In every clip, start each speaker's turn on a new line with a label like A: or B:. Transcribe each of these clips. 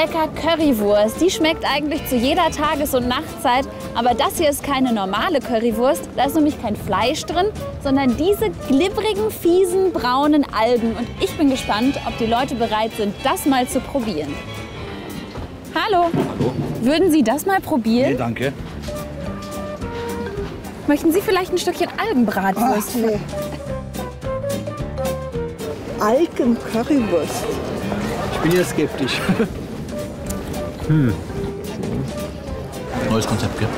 A: Lecker Currywurst. Die schmeckt eigentlich zu jeder Tages- und Nachtzeit. Aber das hier ist keine normale Currywurst. Da ist nämlich kein Fleisch drin, sondern diese glibbrigen, fiesen, braunen Algen. Und ich bin gespannt, ob die Leute bereit sind, das mal zu probieren. Hallo.
B: Hallo.
A: Würden Sie das mal probieren?
B: Nee, danke.
A: Möchten Sie vielleicht ein Stückchen Algenbratwurst?
C: Ach, nee. Algen-Currywurst.
B: Ich bin ja skeptisch. hm. Neues Konzept, gell?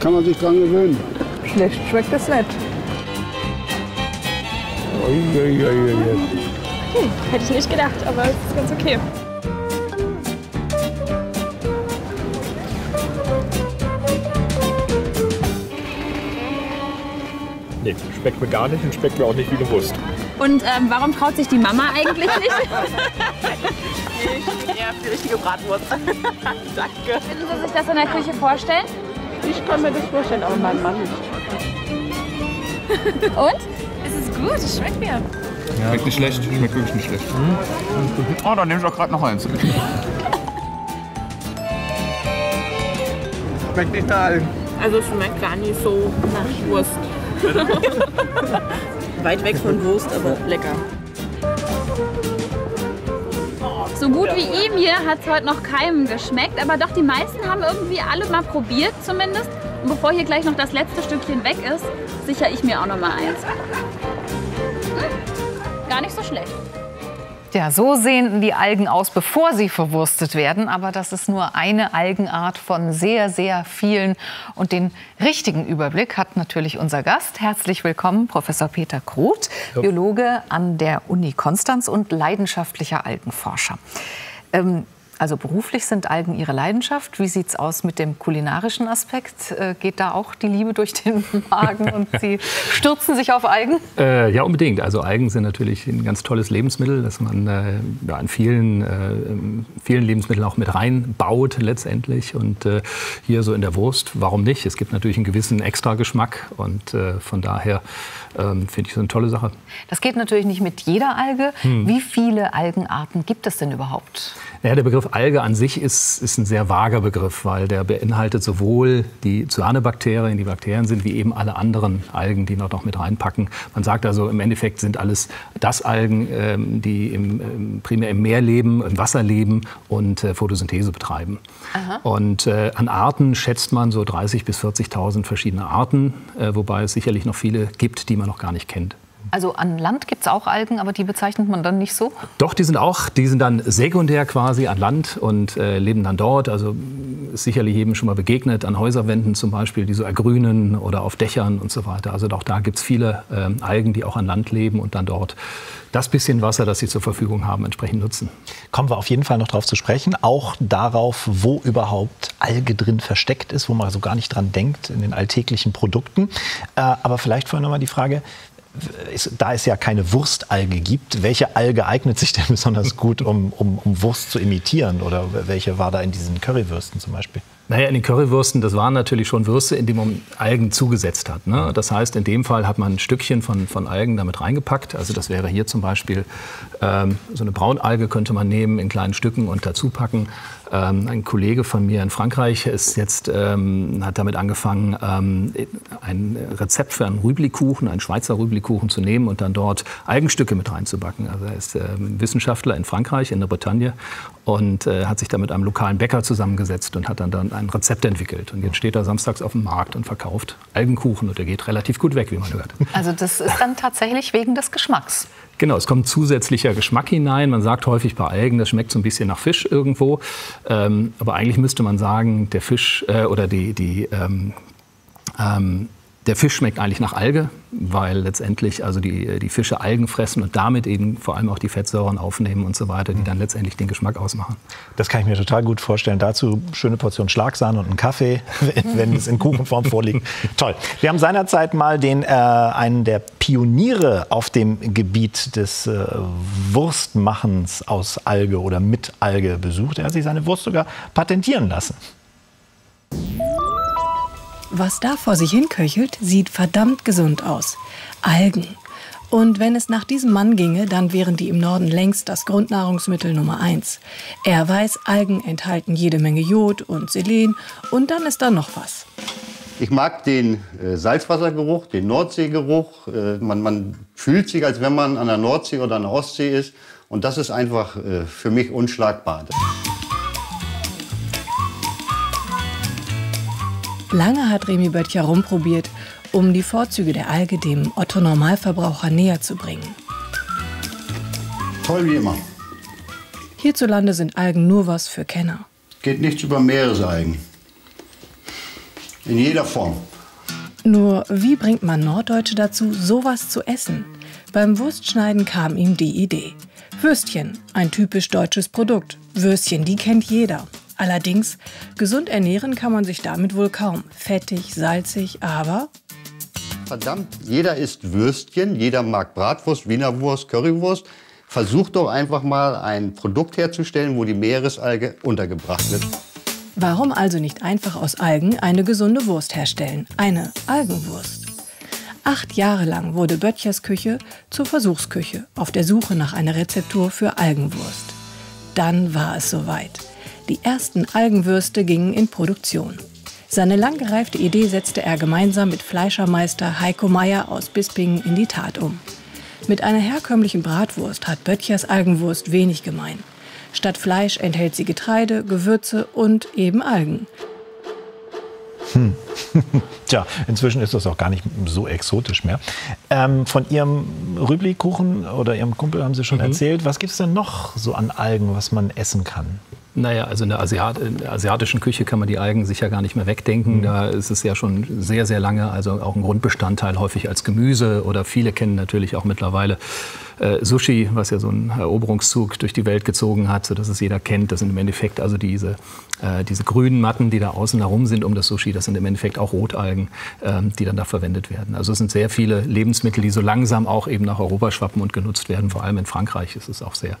D: Kann man sich dran gewöhnen.
C: Schlecht schmeckt das nicht.
D: Ui, ui, ui, ui.
E: Hm, hätte ich nicht gedacht, aber es ist ganz okay.
F: Nee, schmeckt mir gar nicht und schmeckt mir auch nicht wie gewusst.
A: Und ähm, warum traut sich die Mama eigentlich nicht?
G: Ich bin eher für die richtige Bratwurst. Danke.
A: Können Sie sich das in der Küche vorstellen?
G: Ich kann mir das vorstellen, aber mein Mann nicht.
A: Und?
E: Es ist gut, es schmeckt mir.
B: Schmeckt nicht schlecht. Schmeckt wirklich nicht schlecht. Oh, dann nehme ich auch gerade noch eins. Schmeckt nicht nach Algen.
G: Also es schmeckt gar nicht so nach Wurst. Weit weg von Wurst, aber lecker.
A: So gut wie ihm hier hat es heute noch keinem geschmeckt, aber doch die meisten haben irgendwie alle mal probiert zumindest. Und bevor hier gleich noch das letzte Stückchen weg ist, sichere ich mir auch noch mal eins. Hm, gar nicht so schlecht.
H: Ja, so sehen die Algen aus, bevor sie verwurstet werden. Aber das ist nur eine Algenart von sehr, sehr vielen. Und den richtigen Überblick hat natürlich unser Gast. Herzlich willkommen, Professor Peter Kruth, Biologe an der Uni Konstanz und leidenschaftlicher Algenforscher. Ähm, also beruflich sind Algen Ihre Leidenschaft. Wie sieht es aus mit dem kulinarischen Aspekt? Äh, geht da auch die Liebe durch den Magen und Sie stürzen sich auf Algen?
F: Äh, ja, unbedingt. Also Algen sind natürlich ein ganz tolles Lebensmittel, das man äh, ja, in vielen, äh, vielen Lebensmitteln auch mit reinbaut letztendlich. Und äh, hier so in der Wurst, warum nicht? Es gibt natürlich einen gewissen Extrageschmack und äh, von daher ähm, finde ich so eine tolle Sache.
H: Das geht natürlich nicht mit jeder Alge.
F: Hm.
H: Wie viele Algenarten gibt es denn überhaupt?
F: Ja, der Begriff Alge an sich ist, ist ein sehr vager Begriff, weil der beinhaltet sowohl die Cyanobakterien, die Bakterien sind, wie eben alle anderen Algen, die dort noch mit reinpacken. Man sagt also, im Endeffekt sind alles das Algen, ähm, die im, ähm, primär im Meer leben, im Wasser leben und äh, Photosynthese betreiben.
H: Aha.
F: Und äh, an Arten schätzt man so 30.000 bis 40.000 verschiedene Arten, äh, wobei es sicherlich noch viele gibt, die man noch gar nicht kennt.
H: Also an Land gibt es auch Algen, aber die bezeichnet man dann nicht so?
F: Doch, die sind auch, die sind dann sekundär quasi an Land und äh, leben dann dort. Also ist sicherlich jedem schon mal begegnet, an Häuserwänden zum Beispiel, die so ergrünen oder auf Dächern und so weiter. Also auch da gibt es viele ähm, Algen, die auch an Land leben und dann dort das bisschen Wasser, das sie zur Verfügung haben, entsprechend nutzen.
I: Kommen wir auf jeden Fall noch darauf zu sprechen, auch darauf, wo überhaupt Alge drin versteckt ist, wo man so gar nicht dran denkt in den alltäglichen Produkten. Äh, aber vielleicht vorher noch mal die Frage, ist, da es ja keine Wurstalge gibt, welche Alge eignet sich denn besonders gut, um, um, um Wurst zu imitieren? Oder welche war da in diesen Currywürsten zum Beispiel?
F: Naja, in den Currywürsten, das waren natürlich schon Würste, in die man Algen zugesetzt hat. Ne? Das heißt, in dem Fall hat man ein Stückchen von, von Algen damit reingepackt. Also das wäre hier zum Beispiel ähm, so eine Braunalge könnte man nehmen in kleinen Stücken und dazu packen. Ähm, ein Kollege von mir in Frankreich ist jetzt, ähm, hat damit angefangen, ähm, ein Rezept für einen Rüblikuchen, einen Schweizer Rüblikuchen zu nehmen und dann dort Algenstücke mit reinzubacken. Also er ist ähm, Wissenschaftler in Frankreich, in der Bretagne und äh, hat sich da mit einem lokalen Bäcker zusammengesetzt und hat dann, dann ein Rezept entwickelt. Und jetzt steht er samstags auf dem Markt und verkauft Algenkuchen und der geht relativ gut weg, wie man hört.
H: Also das ist dann tatsächlich wegen des Geschmacks.
F: Genau, es kommt zusätzlicher Geschmack hinein. Man sagt häufig bei Algen, das schmeckt so ein bisschen nach Fisch irgendwo. Ähm, aber eigentlich müsste man sagen, der Fisch äh, oder die, die ähm, ähm, der Fisch schmeckt eigentlich nach Alge, weil letztendlich also die, die Fische Algen fressen und damit eben vor allem auch die Fettsäuren aufnehmen und so weiter, die dann letztendlich den Geschmack ausmachen.
I: Das kann ich mir total gut vorstellen. Dazu schöne Portion Schlagsahne und einen Kaffee, wenn es in Kuchenform vorliegt. Toll. Wir haben seinerzeit mal den, äh, einen der Pioniere auf dem Gebiet des äh, Wurstmachens aus Alge oder mit Alge besucht. Er hat sich seine Wurst sogar patentieren lassen.
J: Was da vor sich hin köchelt, sieht verdammt gesund aus. Algen. Und wenn es nach diesem Mann ginge, dann wären die im Norden längst das Grundnahrungsmittel Nummer eins. Er weiß, Algen enthalten jede Menge Jod und Selen und dann ist da noch was.
K: Ich mag den äh, Salzwassergeruch, den Nordseegeruch. Äh, man, man, fühlt sich, als wenn man an der Nordsee oder an der Ostsee ist. Und das ist einfach äh, für mich unschlagbar.
J: Lange hat Remy Böttcher rumprobiert, um die Vorzüge der Alge dem Otto-Normalverbraucher näher zu bringen.
K: Toll wie immer.
J: Hierzulande sind Algen nur was für Kenner.
K: Geht nichts über Meeresalgen. In jeder Form.
J: Nur wie bringt man Norddeutsche dazu, sowas zu essen? Beim Wurstschneiden kam ihm die Idee. Würstchen, ein typisch deutsches Produkt. Würstchen, die kennt jeder. Allerdings, gesund ernähren kann man sich damit wohl kaum. Fettig, salzig, aber.
K: Verdammt, jeder isst Würstchen, jeder mag Bratwurst, Wiener Wurst, Currywurst. Versucht doch einfach mal ein Produkt herzustellen, wo die Meeresalge untergebracht wird.
J: Warum also nicht einfach aus Algen eine gesunde Wurst herstellen? Eine Algenwurst. Acht Jahre lang wurde Böttchers Küche zur Versuchsküche auf der Suche nach einer Rezeptur für Algenwurst. Dann war es soweit. Die ersten Algenwürste gingen in Produktion. Seine lang gereifte Idee setzte er gemeinsam mit Fleischermeister Heiko Meyer aus Bispingen in die Tat um. Mit einer herkömmlichen Bratwurst hat Böttchers Algenwurst wenig gemein. Statt Fleisch enthält sie Getreide, Gewürze und eben Algen.
I: Hm. Tja, inzwischen ist das auch gar nicht so exotisch mehr. Ähm, von Ihrem Rübli-Kuchen oder Ihrem Kumpel haben Sie schon mhm. erzählt. Was gibt es denn noch so an Algen, was man essen kann?
F: Naja, also in der, Asiat in der, asiatischen Küche kann man die Algen sicher gar nicht mehr wegdenken. Mhm. Da ist es ja schon sehr, sehr lange, also auch ein Grundbestandteil häufig als Gemüse oder viele kennen natürlich auch mittlerweile äh, Sushi, was ja so einen Eroberungszug durch die Welt gezogen hat, sodass es jeder kennt. Das sind im Endeffekt also diese, äh, diese grünen Matten, die da außen herum sind um das Sushi. Das sind im Endeffekt auch Rotalgen, äh, die dann da verwendet werden. Also es sind sehr viele Lebensmittel, die so langsam auch eben nach Europa schwappen und genutzt werden. Vor allem in Frankreich ist es auch sehr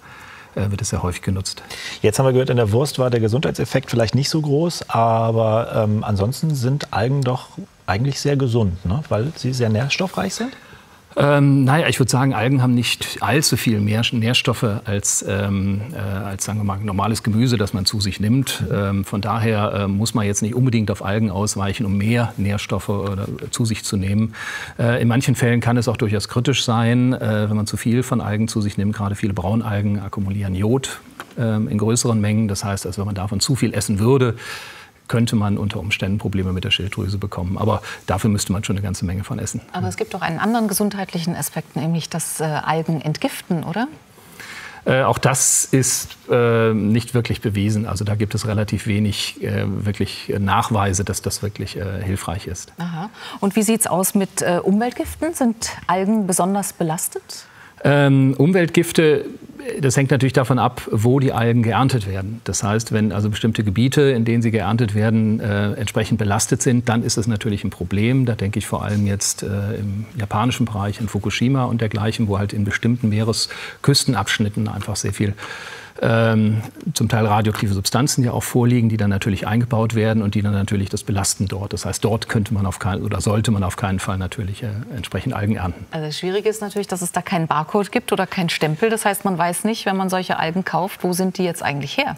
F: wird es sehr häufig genutzt.
I: Jetzt haben wir gehört, in der Wurst war der Gesundheitseffekt vielleicht nicht so groß, aber ähm, ansonsten sind Algen doch eigentlich sehr gesund, ne? weil sie sehr nährstoffreich sind.
F: Ähm, naja, ich würde sagen, Algen haben nicht allzu viel mehr Nährstoffe als, ähm, äh, als sagen wir mal, normales Gemüse, das man zu sich nimmt. Ähm, von daher äh, muss man jetzt nicht unbedingt auf Algen ausweichen, um mehr Nährstoffe oder, zu sich zu nehmen. Äh, in manchen Fällen kann es auch durchaus kritisch sein, äh, wenn man zu viel von Algen zu sich nimmt. Gerade viele Braunalgen akkumulieren Jod ähm, in größeren Mengen. Das heißt, also wenn man davon zu viel essen würde, könnte man unter Umständen Probleme mit der Schilddrüse bekommen. Aber dafür müsste man schon eine ganze Menge von essen.
H: Aber es gibt doch einen anderen gesundheitlichen Aspekt, nämlich dass äh, Algen entgiften, oder?
F: Äh, auch das ist äh, nicht wirklich bewiesen. Also da gibt es relativ wenig äh, wirklich Nachweise, dass das wirklich äh, hilfreich ist.
H: Aha. Und wie sieht es aus mit äh, Umweltgiften? Sind Algen besonders belastet?
F: Ähm, Umweltgifte, das hängt natürlich davon ab, wo die Algen geerntet werden. Das heißt, wenn also bestimmte Gebiete, in denen sie geerntet werden, äh, entsprechend belastet sind, dann ist es natürlich ein Problem. Da denke ich vor allem jetzt äh, im japanischen Bereich, in Fukushima und dergleichen, wo halt in bestimmten Meeresküstenabschnitten einfach sehr viel ähm, zum Teil radioaktive Substanzen ja auch vorliegen, die dann natürlich eingebaut werden und die dann natürlich das belasten dort. Das heißt, dort könnte man auf keinen oder sollte man auf keinen Fall natürlich äh, entsprechend Algen ernten.
H: Also das Schwierige ist natürlich, dass es da keinen Barcode gibt oder keinen Stempel. Das heißt, man weiß nicht, wenn man solche Algen kauft, wo sind die jetzt eigentlich her?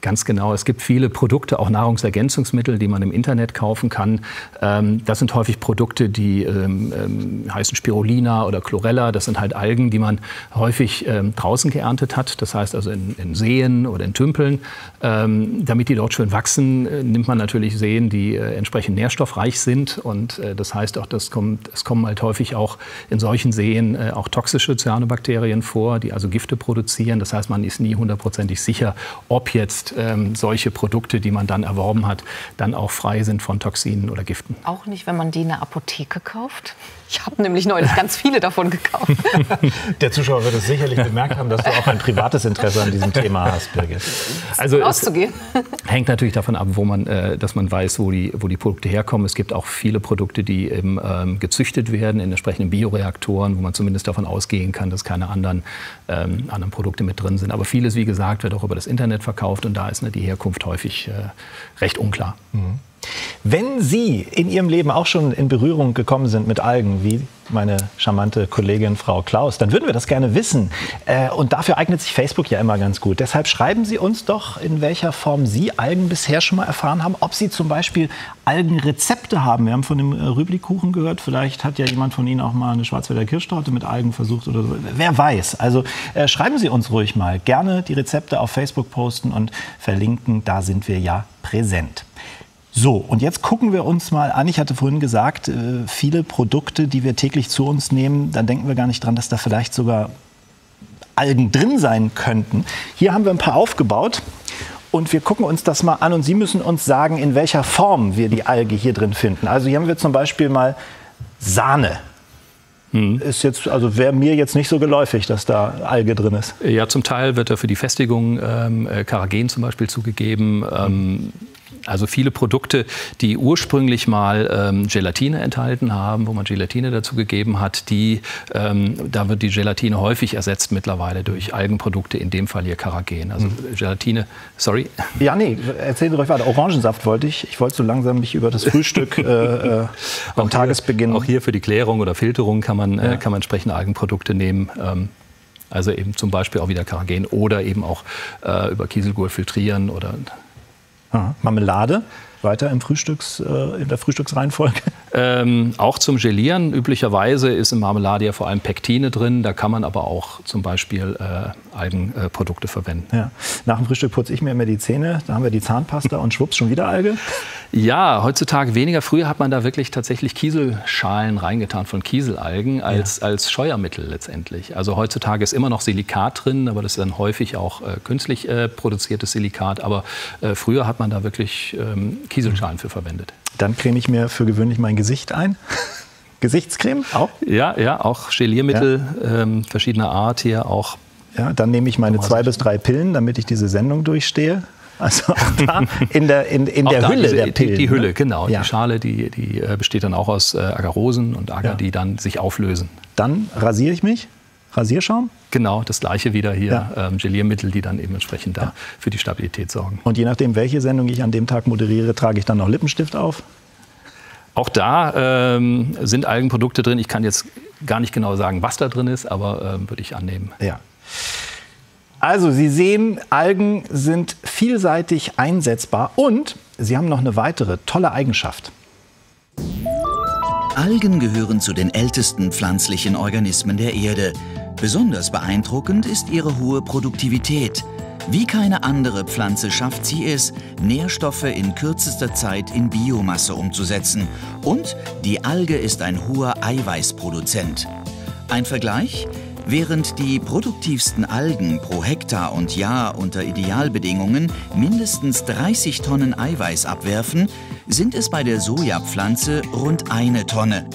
F: Ganz genau. Es gibt viele Produkte, auch Nahrungsergänzungsmittel, die man im Internet kaufen kann. Ähm, das sind häufig Produkte, die ähm, ähm, heißen Spirulina oder Chlorella. Das sind halt Algen, die man häufig draußen geerntet hat. Das heißt also in, Seen oder in Tümpeln. damit die dort schön wachsen, äh, nimmt man natürlich Seen, die äh, entsprechend nährstoffreich sind. Und äh, das heißt auch, das kommt, es kommen halt häufig auch in solchen Seen auch toxische Cyanobakterien vor, die also Gifte produzieren. Das heißt, man ist nie hundertprozentig sicher, ob jetzt ähm, solche Produkte, die man dann erworben hat, dann auch frei sind von Toxinen oder Giften.
H: Auch nicht, wenn man die in der Apotheke kauft? Ich habe nämlich neulich ganz viele davon gekauft.
I: der Zuschauer wird es sicherlich bemerkt haben, dass du auch ein privates Interesse an diesem Thema hast, Birgit.
F: Also es hängt natürlich davon ab, wo man, äh, dass man weiß, wo die, wo die Produkte herkommen. Es gibt auch viele Produkte, die eben, ähm, gezüchtet werden in entsprechenden Bioreaktoren, wo man zumindest davon ausgehen kann, dass keine anderen, ähm, anderen Produkte mit drin sind. Aber vieles, wie gesagt, wird auch über das Internet verkauft und da ist ne, die Herkunft häufig äh, recht unklar. Mhm.
I: Wenn Sie in Ihrem Leben auch schon in Berührung gekommen sind mit Algen, wie meine charmante Kollegin Frau Klaus, dann würden wir das gerne wissen. Äh, und dafür eignet sich Facebook ja immer ganz gut. Deshalb schreiben Sie uns doch, in welcher Form Sie Algen bisher schon mal erfahren haben. Ob Sie zum Beispiel Algenrezepte haben. Wir haben von dem äh, Rüblikuchen gehört. Vielleicht hat ja jemand von Ihnen auch mal eine Schwarzwälder Kirschtorte mit Algen versucht oder so. Wer weiß. Also äh, schreiben Sie uns ruhig mal. Gerne die Rezepte auf Facebook posten und verlinken. Da sind wir ja präsent. So, und jetzt gucken wir uns mal an. Ich hatte vorhin gesagt, äh, viele Produkte, die wir täglich zu uns nehmen, dann denken wir gar nicht dran, dass da vielleicht sogar Algen drin sein könnten. Hier haben wir ein paar aufgebaut und wir gucken uns das mal an und Sie müssen uns sagen, in welcher Form wir die Alge hier drin finden. Also hier haben wir zum Beispiel mal Sahne. Hm. Ist jetzt, also wäre mir jetzt nicht so geläufig, dass da Alge drin ist.
F: Ja, zum Teil wird da für die Festigung ähm, äh, Karagen zum Beispiel zugegeben. Ähm, also viele Produkte, die ursprünglich mal ähm, Gelatine enthalten haben, wo man Gelatine dazu gegeben hat, die, ähm, da wird die Gelatine häufig ersetzt mittlerweile durch Algenprodukte, in dem Fall hier Karagen. Also mhm. Gelatine, sorry.
I: Ja, nee, erzählen Sie ruhig weiter. Orangensaft wollte ich. Ich wollte so langsam mich über das Frühstück äh, äh, beim
F: auch
I: Tagesbeginn.
F: Hier, auch hier für die Klärung oder Filterung kann man, äh, ja. äh, kann man entsprechende Algenprodukte nehmen. Ähm, also eben zum Beispiel auch wieder Karagen oder eben auch äh, über Kieselgur filtrieren oder.
I: Marmelade weiter im Frühstücks, äh, in der Frühstücksreihenfolge?
F: Ähm, auch zum Gelieren. Üblicherweise ist in Marmelade ja vor allem Pektine drin. Da kann man aber auch zum Beispiel äh, Algenprodukte verwenden.
I: Ja. Nach dem Frühstück putze ich mir immer die Zähne. Da haben wir die Zahnpasta und schwupps schon wieder Alge.
F: Ja, heutzutage weniger. Früher hat man da wirklich tatsächlich Kieselschalen reingetan von Kieselalgen als, ja. als Scheuermittel letztendlich. Also heutzutage ist immer noch Silikat drin, aber das ist dann häufig auch äh, künstlich äh, produziertes Silikat. Aber äh, früher hat man da wirklich ähm, Kieselschalen für verwendet.
I: Dann creme ich mir für gewöhnlich mein Gesicht ein. Gesichtscreme auch?
F: Ja, ja, auch Geliermittel ja. ähm, verschiedener Art hier auch.
I: Ja, dann nehme ich meine zwei bis drei Pillen, damit ich diese Sendung durchstehe. Also auch da in der, in, in der Hülle diese, der Pillen.
F: Die, die Hülle, ne? genau. Ja. Die Schale, die, die äh, besteht dann auch aus äh, Agarosen und Agar, ja. die dann sich auflösen.
I: Dann rasiere ich mich. Rasierschaum?
F: Genau, das gleiche wieder hier. Ja. Ähm, Geliermittel, die dann eben entsprechend da ja. für die Stabilität sorgen.
I: Und je nachdem, welche Sendung ich an dem Tag moderiere, trage ich dann noch Lippenstift auf?
F: Auch da ähm, sind Algenprodukte drin. Ich kann jetzt gar nicht genau sagen, was da drin ist, aber ähm, würde ich annehmen.
I: Ja. Also, Sie sehen, Algen sind vielseitig einsetzbar und sie haben noch eine weitere tolle Eigenschaft.
L: Algen gehören zu den ältesten pflanzlichen Organismen der Erde. Besonders beeindruckend ist ihre hohe Produktivität. Wie keine andere Pflanze schafft sie es, Nährstoffe in kürzester Zeit in Biomasse umzusetzen. Und die Alge ist ein hoher Eiweißproduzent. Ein Vergleich? Während die produktivsten Algen pro Hektar und Jahr unter Idealbedingungen mindestens 30 Tonnen Eiweiß abwerfen, sind es bei der Sojapflanze rund eine Tonne.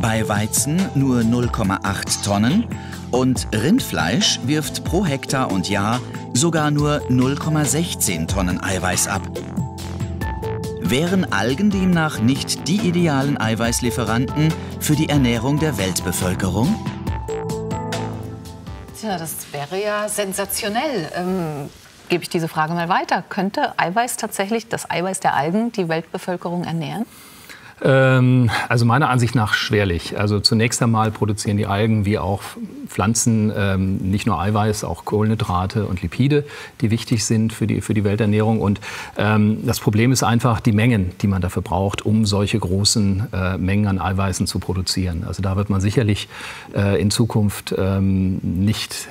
L: Bei Weizen nur 0,8 Tonnen und Rindfleisch wirft pro Hektar und Jahr sogar nur 0,16 Tonnen Eiweiß ab. Wären Algen demnach nicht die idealen Eiweißlieferanten für die Ernährung der Weltbevölkerung?
H: Tja, das wäre ja sensationell. Ähm, gebe ich diese Frage mal weiter. Könnte Eiweiß tatsächlich, das Eiweiß der Algen, die Weltbevölkerung ernähren?
F: Ähm, also meiner Ansicht nach schwerlich. Also zunächst einmal produzieren die Algen wie auch Pflanzen ähm, nicht nur Eiweiß, auch Kohlenhydrate und Lipide, die wichtig sind für die, für die Welternährung. Und ähm, das Problem ist einfach die Mengen, die man dafür braucht, um solche großen äh, Mengen an Eiweißen zu produzieren. Also da wird man sicherlich äh, in Zukunft nicht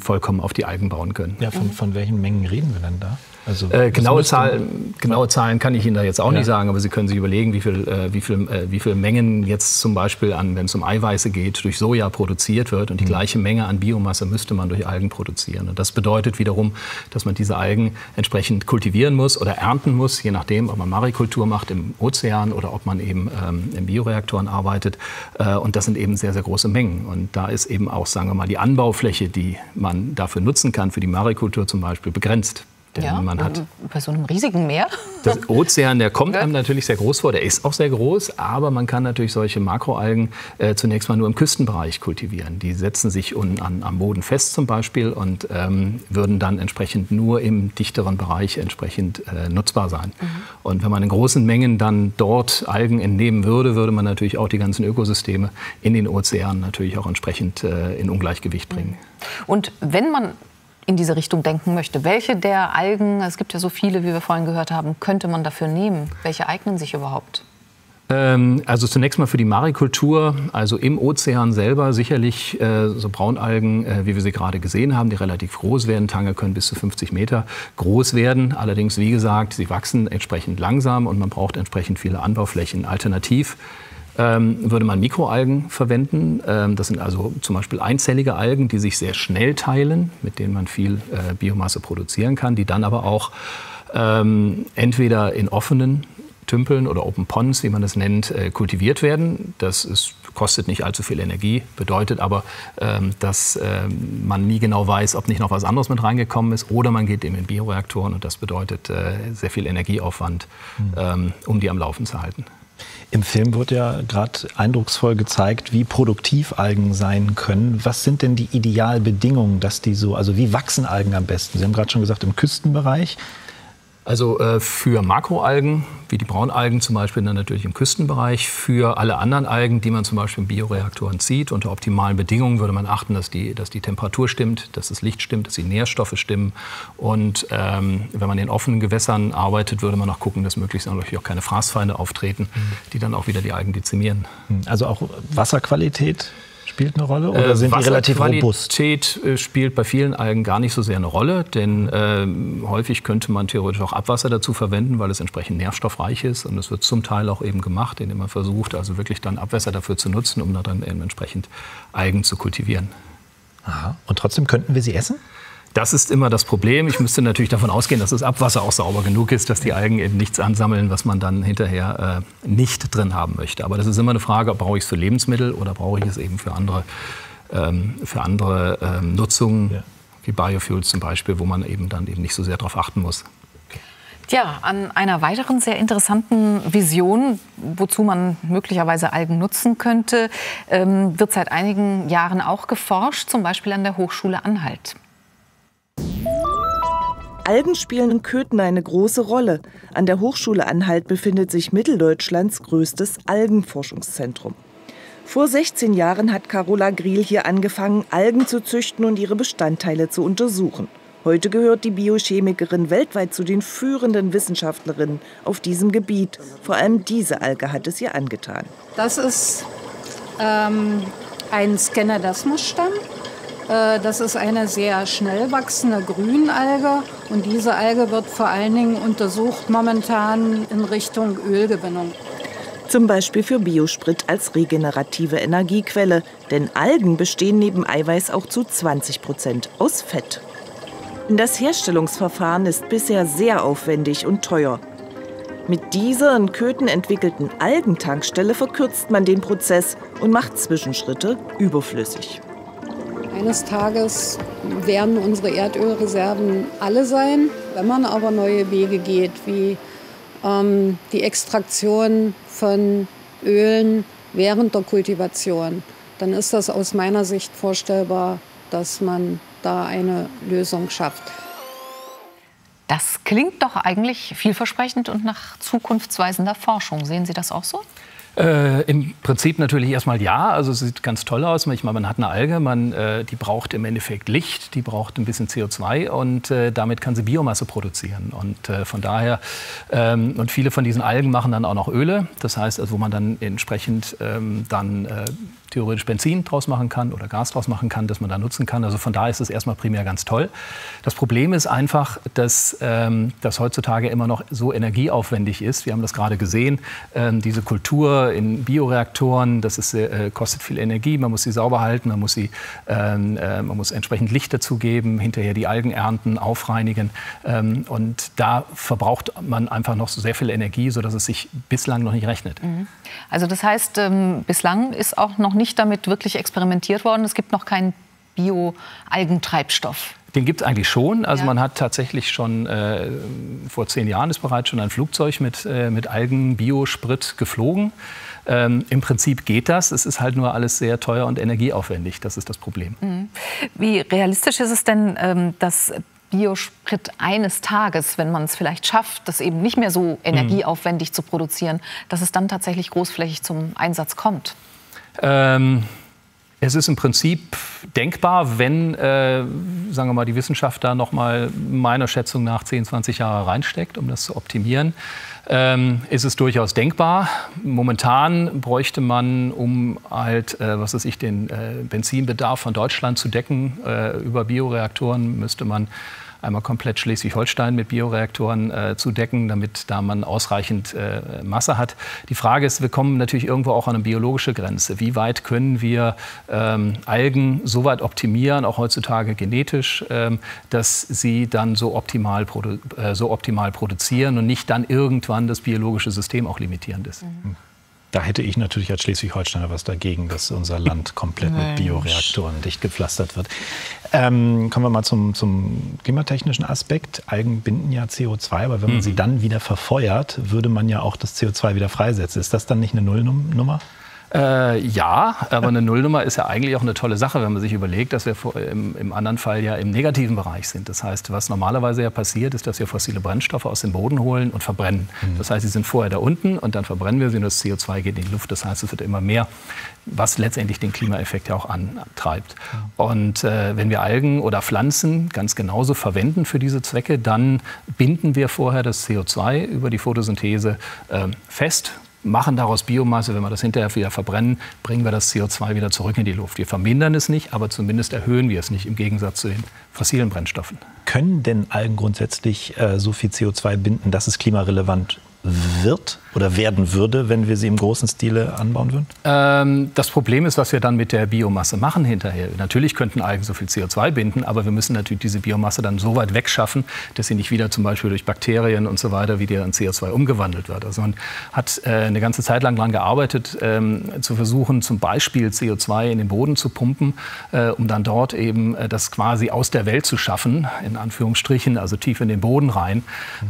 F: vollkommen auf die Algen bauen können.
I: Ja, von, von welchen Mengen reden wir denn da?
F: Also, äh, genaue, Zahlen, genaue Zahlen kann ich Ihnen da jetzt auch ja. nicht sagen, aber Sie können sich überlegen, wie viel, äh, wie, viel, äh, wie viel Mengen jetzt zum Beispiel an, wenn es um Eiweiße geht, durch Soja produziert wird. Und die mhm. gleiche Menge an Biomasse müsste man durch Algen produzieren. Und das bedeutet wiederum, dass man diese Algen entsprechend kultivieren muss oder ernten muss, je nachdem, ob man Marikultur macht im Ozean oder ob man eben ähm, in Bioreaktoren arbeitet. Äh, und das sind eben sehr, sehr große Mengen. Und da ist eben auch, sagen wir mal, die Anbaufläche, die man dafür nutzen kann, für die Marikultur zum Beispiel, begrenzt. Denn
H: ja,
F: man hat
H: bei so einem riesigen Meer.
F: Der Ozean, der kommt einem natürlich sehr groß vor, der ist auch sehr groß, aber man kann natürlich solche Makroalgen äh, zunächst mal nur im Küstenbereich kultivieren. Die setzen sich un, an, am Boden fest zum Beispiel und ähm, würden dann entsprechend nur im dichteren Bereich entsprechend äh, nutzbar sein. Mhm. Und wenn man in großen Mengen dann dort Algen entnehmen würde, würde man natürlich auch die ganzen Ökosysteme in den Ozeanen natürlich auch entsprechend äh, in Ungleichgewicht bringen.
H: Und wenn man in diese Richtung denken möchte. Welche der Algen, es gibt ja so viele, wie wir vorhin gehört haben, könnte man dafür nehmen? Welche eignen sich überhaupt?
F: Ähm, also zunächst mal für die Marikultur, also im Ozean selber sicherlich äh, so Braunalgen, äh, wie wir sie gerade gesehen haben, die relativ groß werden. Tange können bis zu 50 Meter groß werden. Allerdings, wie gesagt, sie wachsen entsprechend langsam und man braucht entsprechend viele Anbauflächen. Alternativ ähm, würde man Mikroalgen verwenden. Ähm, das sind also zum Beispiel einzellige Algen, die sich sehr schnell teilen, mit denen man viel äh, Biomasse produzieren kann, die dann aber auch ähm, entweder in offenen Tümpeln oder Open Ponds, wie man es nennt, äh, kultiviert werden. Das ist, kostet nicht allzu viel Energie, bedeutet aber, ähm, dass ähm, man nie genau weiß, ob nicht noch was anderes mit reingekommen ist oder man geht eben in Bioreaktoren und das bedeutet äh, sehr viel Energieaufwand, mhm. ähm, um die am Laufen zu halten.
I: Im Film wird ja gerade eindrucksvoll gezeigt, wie produktiv Algen sein können. Was sind denn die Idealbedingungen, dass die so, also wie wachsen Algen am besten? Sie haben gerade schon gesagt, im Küstenbereich.
F: Also äh, für Makroalgen, wie die Braunalgen zum Beispiel, dann natürlich im Küstenbereich. Für alle anderen Algen, die man zum Beispiel in Bioreaktoren zieht, unter optimalen Bedingungen würde man achten, dass die, dass die Temperatur stimmt, dass das Licht stimmt, dass die Nährstoffe stimmen. Und ähm, wenn man in offenen Gewässern arbeitet, würde man auch gucken, dass möglichst natürlich auch keine Fraßfeinde auftreten, mhm. die dann auch wieder die Algen dezimieren.
I: Also auch Wasserqualität spielt eine Rolle oder äh, sind die relativ robust?
F: Wasserqualität äh, spielt bei vielen Algen gar nicht so sehr eine Rolle, denn äh, häufig könnte man theoretisch auch Abwasser dazu verwenden, weil es entsprechend nährstoffreich ist und es wird zum Teil auch eben gemacht, indem man versucht, also wirklich dann Abwässer dafür zu nutzen, um dann eben entsprechend Algen zu kultivieren.
I: Aha. Und trotzdem könnten wir sie essen?
F: Das ist immer das Problem. Ich müsste natürlich davon ausgehen, dass das Abwasser auch sauber genug ist, dass die Algen eben nichts ansammeln, was man dann hinterher äh, nicht drin haben möchte. Aber das ist immer eine Frage, brauche ich es für Lebensmittel oder brauche ich es eben für andere, ähm, für andere ähm, Nutzungen, ja. wie Biofuels zum Beispiel, wo man eben dann eben nicht so sehr darauf achten muss.
H: Ja, an einer weiteren sehr interessanten Vision, wozu man möglicherweise Algen nutzen könnte, ähm, wird seit einigen Jahren auch geforscht, zum Beispiel an der Hochschule Anhalt.
M: Algen spielen in Köthen eine große Rolle. An der Hochschule Anhalt befindet sich Mitteldeutschlands größtes Algenforschungszentrum. Vor 16 Jahren hat Carola Griel hier angefangen, Algen zu züchten und ihre Bestandteile zu untersuchen. Heute gehört die Biochemikerin weltweit zu den führenden Wissenschaftlerinnen auf diesem Gebiet. Vor allem diese Alge hat es ihr angetan.
N: Das ist ähm, ein Scanadasmus-Stamm. Äh, das ist eine sehr schnell wachsende Grünalge und diese Alge wird vor allen Dingen untersucht momentan in Richtung Ölgewinnung.
M: Zum Beispiel für Biosprit als regenerative Energiequelle. Denn Algen bestehen neben Eiweiß auch zu 20 Prozent aus Fett. Das Herstellungsverfahren ist bisher sehr aufwendig und teuer. Mit dieser in Köthen entwickelten Algentankstelle verkürzt man den Prozess und macht Zwischenschritte überflüssig.
N: Eines Tages werden unsere Erdölreserven alle sein. Wenn man aber neue Wege geht, wie ähm, die Extraktion von Ölen während der Kultivation, dann ist das aus meiner Sicht vorstellbar, dass man da eine Lösung schafft.
H: Das klingt doch eigentlich vielversprechend und nach zukunftsweisender Forschung. Sehen Sie das auch so?
F: Äh, Im Prinzip natürlich erstmal ja. Also es sieht ganz toll aus. Ich meine, man hat eine Alge, man, äh, die braucht im Endeffekt Licht, die braucht ein bisschen CO2 und äh, damit kann sie Biomasse produzieren. Und äh, von daher, ähm, und viele von diesen Algen machen dann auch noch Öle. Das heißt, also, wo man dann entsprechend ähm, dann äh, theoretisch Benzin draus machen kann oder Gas draus machen kann, das man da nutzen kann. Also von daher ist es erstmal primär ganz toll. Das Problem ist einfach, dass ähm, das heutzutage immer noch so energieaufwendig ist. Wir haben das gerade gesehen. Ähm, diese Kultur in Bioreaktoren, das ist, äh, kostet viel Energie. Man muss sie sauber halten, man muss, sie, ähm, äh, man muss entsprechend Licht dazugeben, hinterher die Algen ernten, aufreinigen. Ähm, und da verbraucht man einfach noch sehr viel Energie, sodass es sich bislang noch nicht rechnet. Mhm.
H: Also das heißt, ähm, bislang ist auch noch nicht damit wirklich experimentiert worden. Es gibt noch keinen Bio-Algentreibstoff.
F: Den gibt es eigentlich schon. Also ja. man hat tatsächlich schon äh, vor zehn Jahren ist bereits schon ein Flugzeug mit, äh, mit Algen-Biosprit geflogen. Ähm, Im Prinzip geht das. Es ist halt nur alles sehr teuer und energieaufwendig. Das ist das Problem. Mhm.
H: Wie realistisch ist es denn, ähm, dass Biosprit eines Tages, wenn man es vielleicht schafft, das eben nicht mehr so energieaufwendig mhm. zu produzieren, dass es dann tatsächlich großflächig zum Einsatz kommt?
F: Ähm, es ist im Prinzip denkbar, wenn, äh, sagen wir mal, die Wissenschaft da noch mal meiner Schätzung nach 10, 20 Jahre reinsteckt, um das zu optimieren. Ähm, ist es durchaus denkbar. Momentan bräuchte man, um halt, äh, was weiß ich, den äh, Benzinbedarf von Deutschland zu decken, äh, über Bioreaktoren müsste man einmal komplett Schleswig-Holstein mit Bioreaktoren äh, zu decken, damit da man ausreichend äh, Masse hat. Die Frage ist, wir kommen natürlich irgendwo auch an eine biologische Grenze. Wie weit können wir ähm, Algen so weit optimieren, auch heutzutage genetisch, ähm, dass sie dann so optimal, äh, so optimal produzieren und nicht dann irgendwann das biologische System auch limitierend ist. Mhm.
I: Da hätte ich natürlich als Schleswig-Holsteiner was dagegen, dass unser Land komplett mit Bioreaktoren dicht gepflastert wird. Ähm, kommen wir mal zum, zum klimatechnischen Aspekt. Algen binden ja CO2, aber wenn man mhm. sie dann wieder verfeuert, würde man ja auch das CO2 wieder freisetzen. Ist das dann nicht eine Nullnummer?
F: Äh, ja, aber eine Nullnummer ist ja eigentlich auch eine tolle Sache, wenn man sich überlegt, dass wir im, im, anderen Fall ja im negativen Bereich sind. Das heißt, was normalerweise ja passiert, ist, dass wir fossile Brennstoffe aus dem Boden holen und verbrennen. Mhm. Das heißt, sie sind vorher da unten und dann verbrennen wir sie und das CO2 geht in die Luft. Das heißt, es wird immer mehr, was letztendlich den Klimaeffekt ja auch antreibt. Und äh, wenn wir Algen oder Pflanzen ganz genauso verwenden für diese Zwecke, dann binden wir vorher das CO2 über die Photosynthese äh, fest machen daraus Biomasse. Wenn wir das hinterher wieder verbrennen, bringen wir das CO2 wieder zurück in die Luft. Wir vermindern es nicht, aber zumindest erhöhen wir es nicht im Gegensatz zu den fossilen Brennstoffen.
I: Können denn Algen grundsätzlich äh, so viel CO2 binden, dass es klimarelevant wird oder werden würde, wenn wir sie im großen Stile anbauen würden?
F: Ähm, das Problem ist, was wir dann mit der Biomasse machen hinterher. Natürlich könnten Algen so viel CO2 binden, aber wir müssen natürlich diese Biomasse dann so weit wegschaffen, dass sie nicht wieder zum Beispiel durch Bakterien und so weiter wieder in CO2 umgewandelt wird. Also man hat äh, eine ganze Zeit lang daran gearbeitet, ähm, zu versuchen, zum Beispiel CO2 in den Boden zu pumpen, äh, um dann dort eben äh, das quasi aus der Welt zu schaffen, in Anführungsstrichen, also tief in den Boden rein.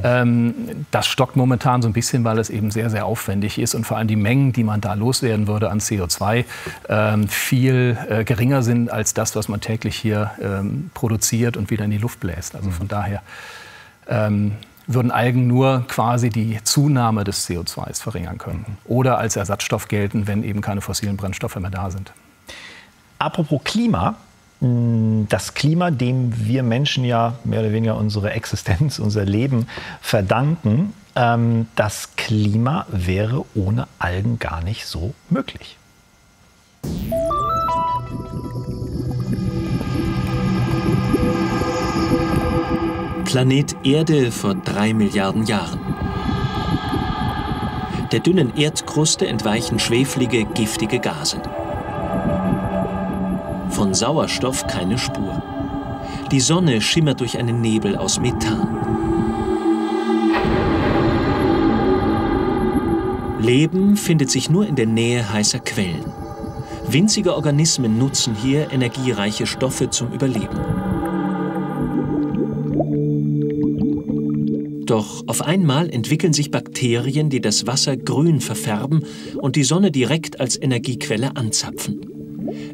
F: Ähm, das stockt momentan so ein bisschen, weil es eben sehr sehr, sehr aufwendig ist und vor allem die Mengen, die man da loswerden würde an CO2, ähm, viel äh, geringer sind als das, was man täglich hier ähm, produziert und wieder in die Luft bläst. Also von daher ähm, würden Algen nur quasi die Zunahme des CO2s verringern können oder als Ersatzstoff gelten, wenn eben keine fossilen Brennstoffe mehr da sind.
I: Apropos Klima, das Klima, dem wir Menschen ja mehr oder weniger unsere Existenz, unser Leben verdanken, ähm, das Klima wäre ohne Algen gar nicht so möglich.
O: Planet Erde vor drei Milliarden Jahren. Der dünnen Erdkruste entweichen schweflige, giftige Gase. Von Sauerstoff keine Spur. Die Sonne schimmert durch einen Nebel aus Methan. Leben findet sich nur in der Nähe heißer Quellen. Winzige Organismen nutzen hier energiereiche Stoffe zum Überleben. Doch auf einmal entwickeln sich Bakterien, die das Wasser grün verfärben und die Sonne direkt als Energiequelle anzapfen.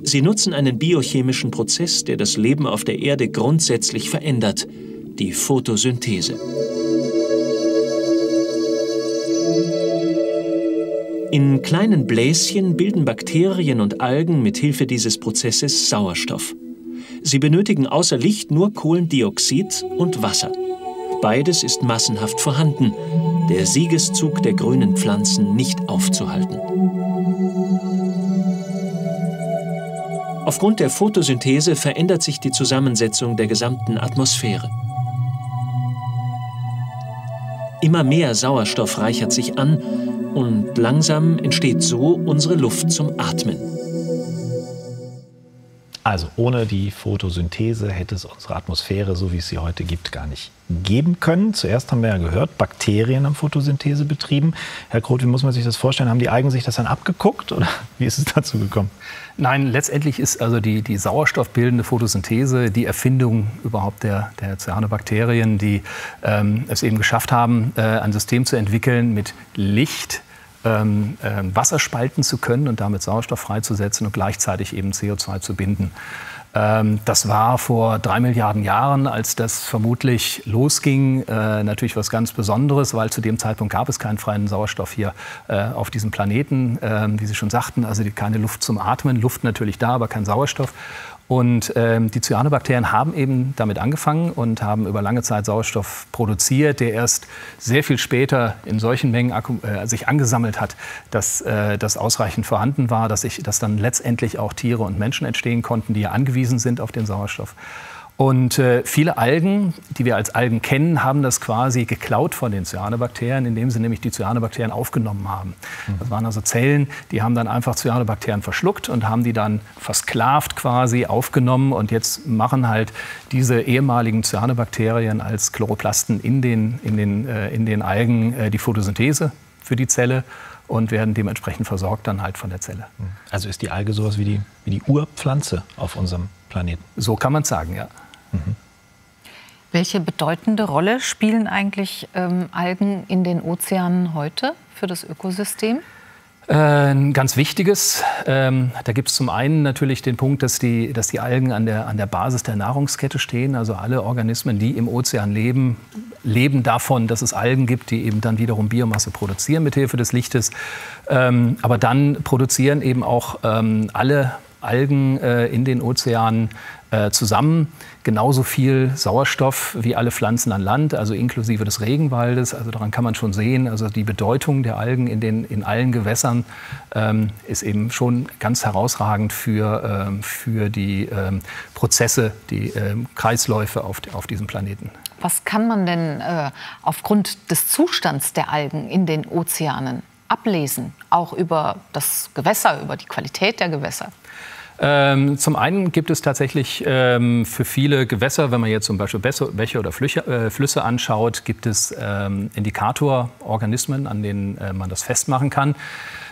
O: Sie nutzen einen biochemischen Prozess, der das Leben auf der Erde grundsätzlich verändert, die Photosynthese. In kleinen Bläschen bilden Bakterien und Algen mit Hilfe dieses Prozesses Sauerstoff. Sie benötigen außer Licht nur Kohlendioxid und Wasser. Beides ist massenhaft vorhanden, der Siegeszug der grünen Pflanzen nicht aufzuhalten. Aufgrund der Photosynthese verändert sich die Zusammensetzung der gesamten Atmosphäre. Immer mehr Sauerstoff reichert sich an und langsam entsteht so unsere Luft zum Atmen.
I: Also ohne die Photosynthese hätte es unsere Atmosphäre, so wie es sie heute gibt, gar nicht geben können. Zuerst haben wir ja gehört, Bakterien haben Photosynthese betrieben. Herr Groth, wie muss man sich das vorstellen? Haben die Algen sich das dann abgeguckt oder wie ist es dazu gekommen?
F: Nein, letztendlich ist also die, die sauerstoffbildende Photosynthese die Erfindung überhaupt der, der Cyanobakterien, die ähm, es eben geschafft haben, äh, ein System zu entwickeln mit Licht, ähm, äh, Wasser spalten zu können und damit Sauerstoff freizusetzen und gleichzeitig eben CO2 zu binden. Ähm, das war vor drei Milliarden Jahren, als das vermutlich losging, äh, natürlich was ganz Besonderes, weil zu dem Zeitpunkt gab es keinen freien Sauerstoff hier äh, auf diesem Planeten, äh, wie Sie schon sagten, also keine Luft zum Atmen, Luft natürlich da, aber kein Sauerstoff. Und ähm, die Cyanobakterien haben eben damit angefangen und haben über lange Zeit Sauerstoff produziert, der erst sehr viel später in solchen Mengen äh, sich angesammelt hat, dass äh, das ausreichend vorhanden war, dass, ich, dass dann letztendlich auch Tiere und Menschen entstehen konnten, die ja angewiesen sind auf den Sauerstoff. Und äh, viele Algen, die wir als Algen kennen, haben das quasi geklaut von den Cyanobakterien, indem sie nämlich die Cyanobakterien aufgenommen haben. Mhm. Das waren also Zellen, die haben dann einfach Cyanobakterien verschluckt und haben die dann versklavt quasi aufgenommen. Und jetzt machen halt diese ehemaligen Cyanobakterien als Chloroplasten in den, in den, äh, in den Algen äh, die Photosynthese für die Zelle und werden dementsprechend versorgt dann halt von der Zelle.
I: Also ist die Alge sowas wie die, wie die Urpflanze auf unserem Planeten?
F: So kann man sagen, ja.
H: Mhm. Welche bedeutende Rolle spielen eigentlich ähm, Algen in den Ozeanen heute für das Ökosystem?
F: Äh, ein ganz wichtiges. Ähm, da gibt es zum einen natürlich den Punkt, dass die, dass die Algen an der, an der Basis der Nahrungskette stehen. Also alle Organismen, die im Ozean leben, leben davon, dass es Algen gibt, die eben dann wiederum Biomasse produzieren mit Hilfe des Lichtes. Ähm, aber dann produzieren eben auch ähm, alle Algen äh, in den Ozeanen äh, zusammen genauso viel Sauerstoff wie alle Pflanzen an Land, also inklusive des Regenwaldes. Also daran kann man schon sehen, also die Bedeutung der Algen in, den, in allen Gewässern ähm, ist eben schon ganz herausragend für, ähm, für die ähm, Prozesse, die ähm, Kreisläufe auf, auf diesem Planeten.
H: Was kann man denn äh, aufgrund des Zustands der Algen in den Ozeanen ablesen, auch über das Gewässer, über die Qualität der Gewässer?
F: Ähm, zum einen gibt es tatsächlich ähm, für viele Gewässer, wenn man jetzt zum Beispiel Bäche oder Flüche, äh, Flüsse anschaut, gibt es ähm, Indikatororganismen, an denen äh, man das festmachen kann.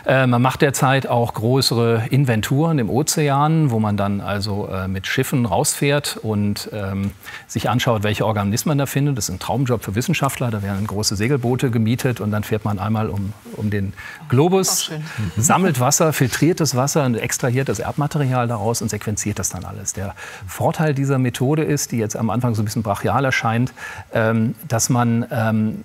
F: Äh, man macht derzeit auch größere Inventuren im Ozean, wo man dann also äh, mit Schiffen rausfährt und ähm, sich anschaut, welche Organismen da findet. Das ist ein Traumjob für Wissenschaftler. Da werden große Segelboote gemietet und dann fährt man einmal um, um den Globus, sammelt Wasser, filtriert das Wasser und extrahiert das Erbmaterial daraus und sequenziert das dann alles. Der Vorteil dieser Methode ist, die jetzt am Anfang so ein bisschen brachial erscheint, ähm, dass man ähm,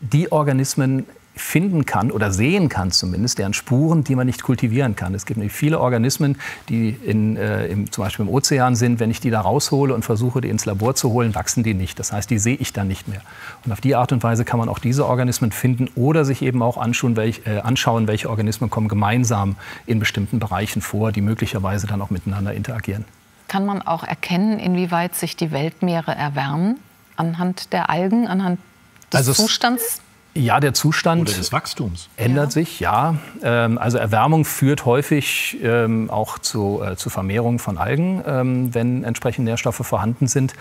F: die Organismen finden kann oder sehen kann zumindest, deren Spuren, die man nicht kultivieren kann. Es gibt nämlich viele Organismen, die in, äh, im, zum Beispiel im Ozean sind. Wenn ich die da raushole und versuche, die ins Labor zu holen, wachsen die nicht. Das heißt, die sehe ich dann nicht mehr. Und auf die Art und Weise kann man auch diese Organismen finden oder sich eben auch anschauen, welch, äh, anschauen welche Organismen kommen gemeinsam in bestimmten Bereichen vor, die möglicherweise dann auch miteinander interagieren.
H: Kann man auch erkennen, inwieweit sich die Weltmeere erwärmen anhand der Algen, anhand des also Zustands
F: ja, der Zustand
I: Oder des Wachstums
F: ändert ja. sich, ja. Ähm, also Erwärmung führt häufig ähm, auch zu, äh, zu Vermehrung von Algen, ähm, wenn entsprechend Nährstoffe vorhanden sind.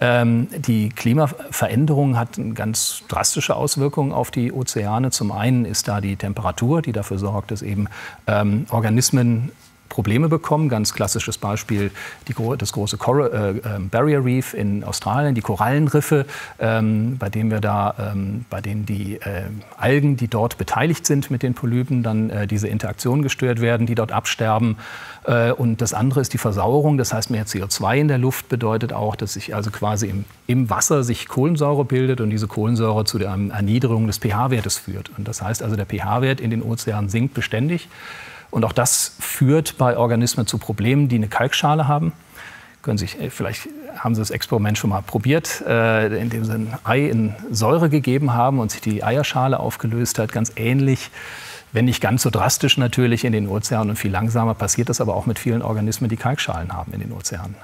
F: die Klimaveränderung hat ganz drastische Auswirkungen auf die Ozeane. Zum einen ist da die Temperatur, die dafür sorgt, dass eben Organismen Probleme bekommen. Ganz klassisches Beispiel die, das große Coral, äh, ähm, Barrier Reef in Australien, die Korallenriffe, ähm, bei denen wir da, ähm, bei denen die äh, Algen, die dort beteiligt sind mit den Polypen, dann äh, diese Interaktion gestört werden, die dort absterben. Äh, und das andere ist die Versauerung, das heißt mehr CO2 in der Luft bedeutet auch, dass sich also quasi im, im Wasser sich Kohlensäure bildet und diese Kohlensäure zu der Erniedrigung des pH-Wertes führt. Und das heißt also, der pH-Wert in den Ozeanen sinkt beständig. Und auch das führt bei Organismen zu Problemen, die eine Kalkschale haben. Können sich, äh, vielleicht haben Sie das Experiment schon mal probiert, äh, indem Sie ein Ei in Säure gegeben haben und sich die Eierschale aufgelöst hat. Ganz ähnlich, wenn nicht ganz so drastisch natürlich in den Ozeanen und viel langsamer passiert das aber auch mit vielen Organismen, die Kalkschalen haben in den Ozeanen.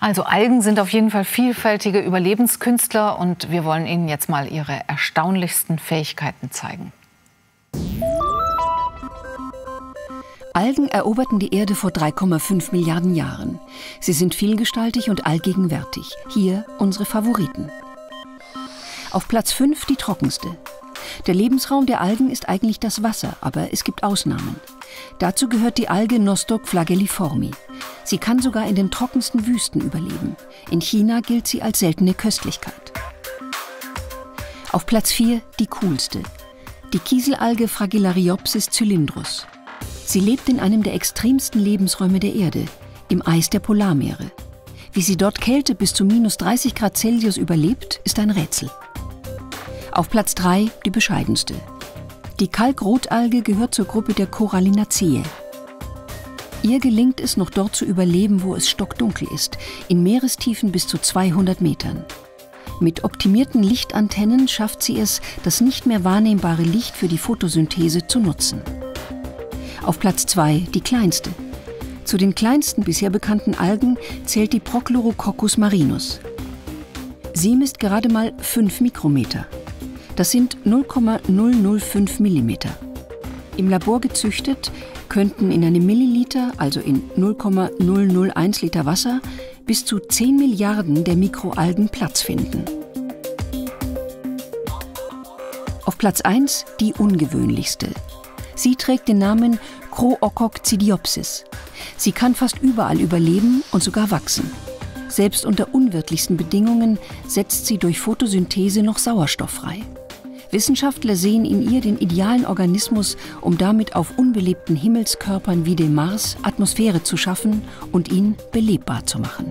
H: Also Algen sind auf jeden Fall vielfältige Überlebenskünstler und wir wollen Ihnen jetzt mal ihre erstaunlichsten Fähigkeiten zeigen.
P: Algen eroberten die Erde vor 3,5 Milliarden Jahren. Sie sind vielgestaltig und allgegenwärtig. Hier unsere Favoriten. Auf Platz 5 die trockenste. Der Lebensraum der Algen ist eigentlich das Wasser, aber es gibt Ausnahmen. Dazu gehört die Alge Nostoc flagelliformi. Sie kann sogar in den trockensten Wüsten überleben. In China gilt sie als seltene Köstlichkeit. Auf Platz 4 die coolste. Die Kieselalge Fragilariopsis cylindrus. Sie lebt in einem der extremsten Lebensräume der Erde, im Eis der Polarmeere. Wie sie dort Kälte bis zu minus 30 Grad Celsius überlebt, ist ein Rätsel. Auf Platz 3 die bescheidenste. Die Kalkrotalge gehört zur Gruppe der Corallinaceae. Ihr gelingt es noch dort zu überleben, wo es stockdunkel ist, in Meerestiefen bis zu 200 Metern. Mit optimierten Lichtantennen schafft sie es, das nicht mehr wahrnehmbare Licht für die Photosynthese zu nutzen. Auf Platz 2 die kleinste. Zu den kleinsten bisher bekannten Algen zählt die Prochlorococcus marinus. Sie misst gerade mal 5 Mikrometer. Das sind 0,005 Millimeter. Im Labor gezüchtet könnten in einem Milliliter, also in 0,001 Liter Wasser, bis zu 10 Milliarden der Mikroalgen Platz finden. Auf Platz 1 die ungewöhnlichste. Sie trägt den Namen Croococcidiopsis. Sie kann fast überall überleben und sogar wachsen. Selbst unter unwirtlichsten Bedingungen setzt sie durch Photosynthese noch Sauerstoff frei. Wissenschaftler sehen in ihr den idealen Organismus, um damit auf unbelebten Himmelskörpern wie dem Mars Atmosphäre zu schaffen und ihn belebbar zu machen.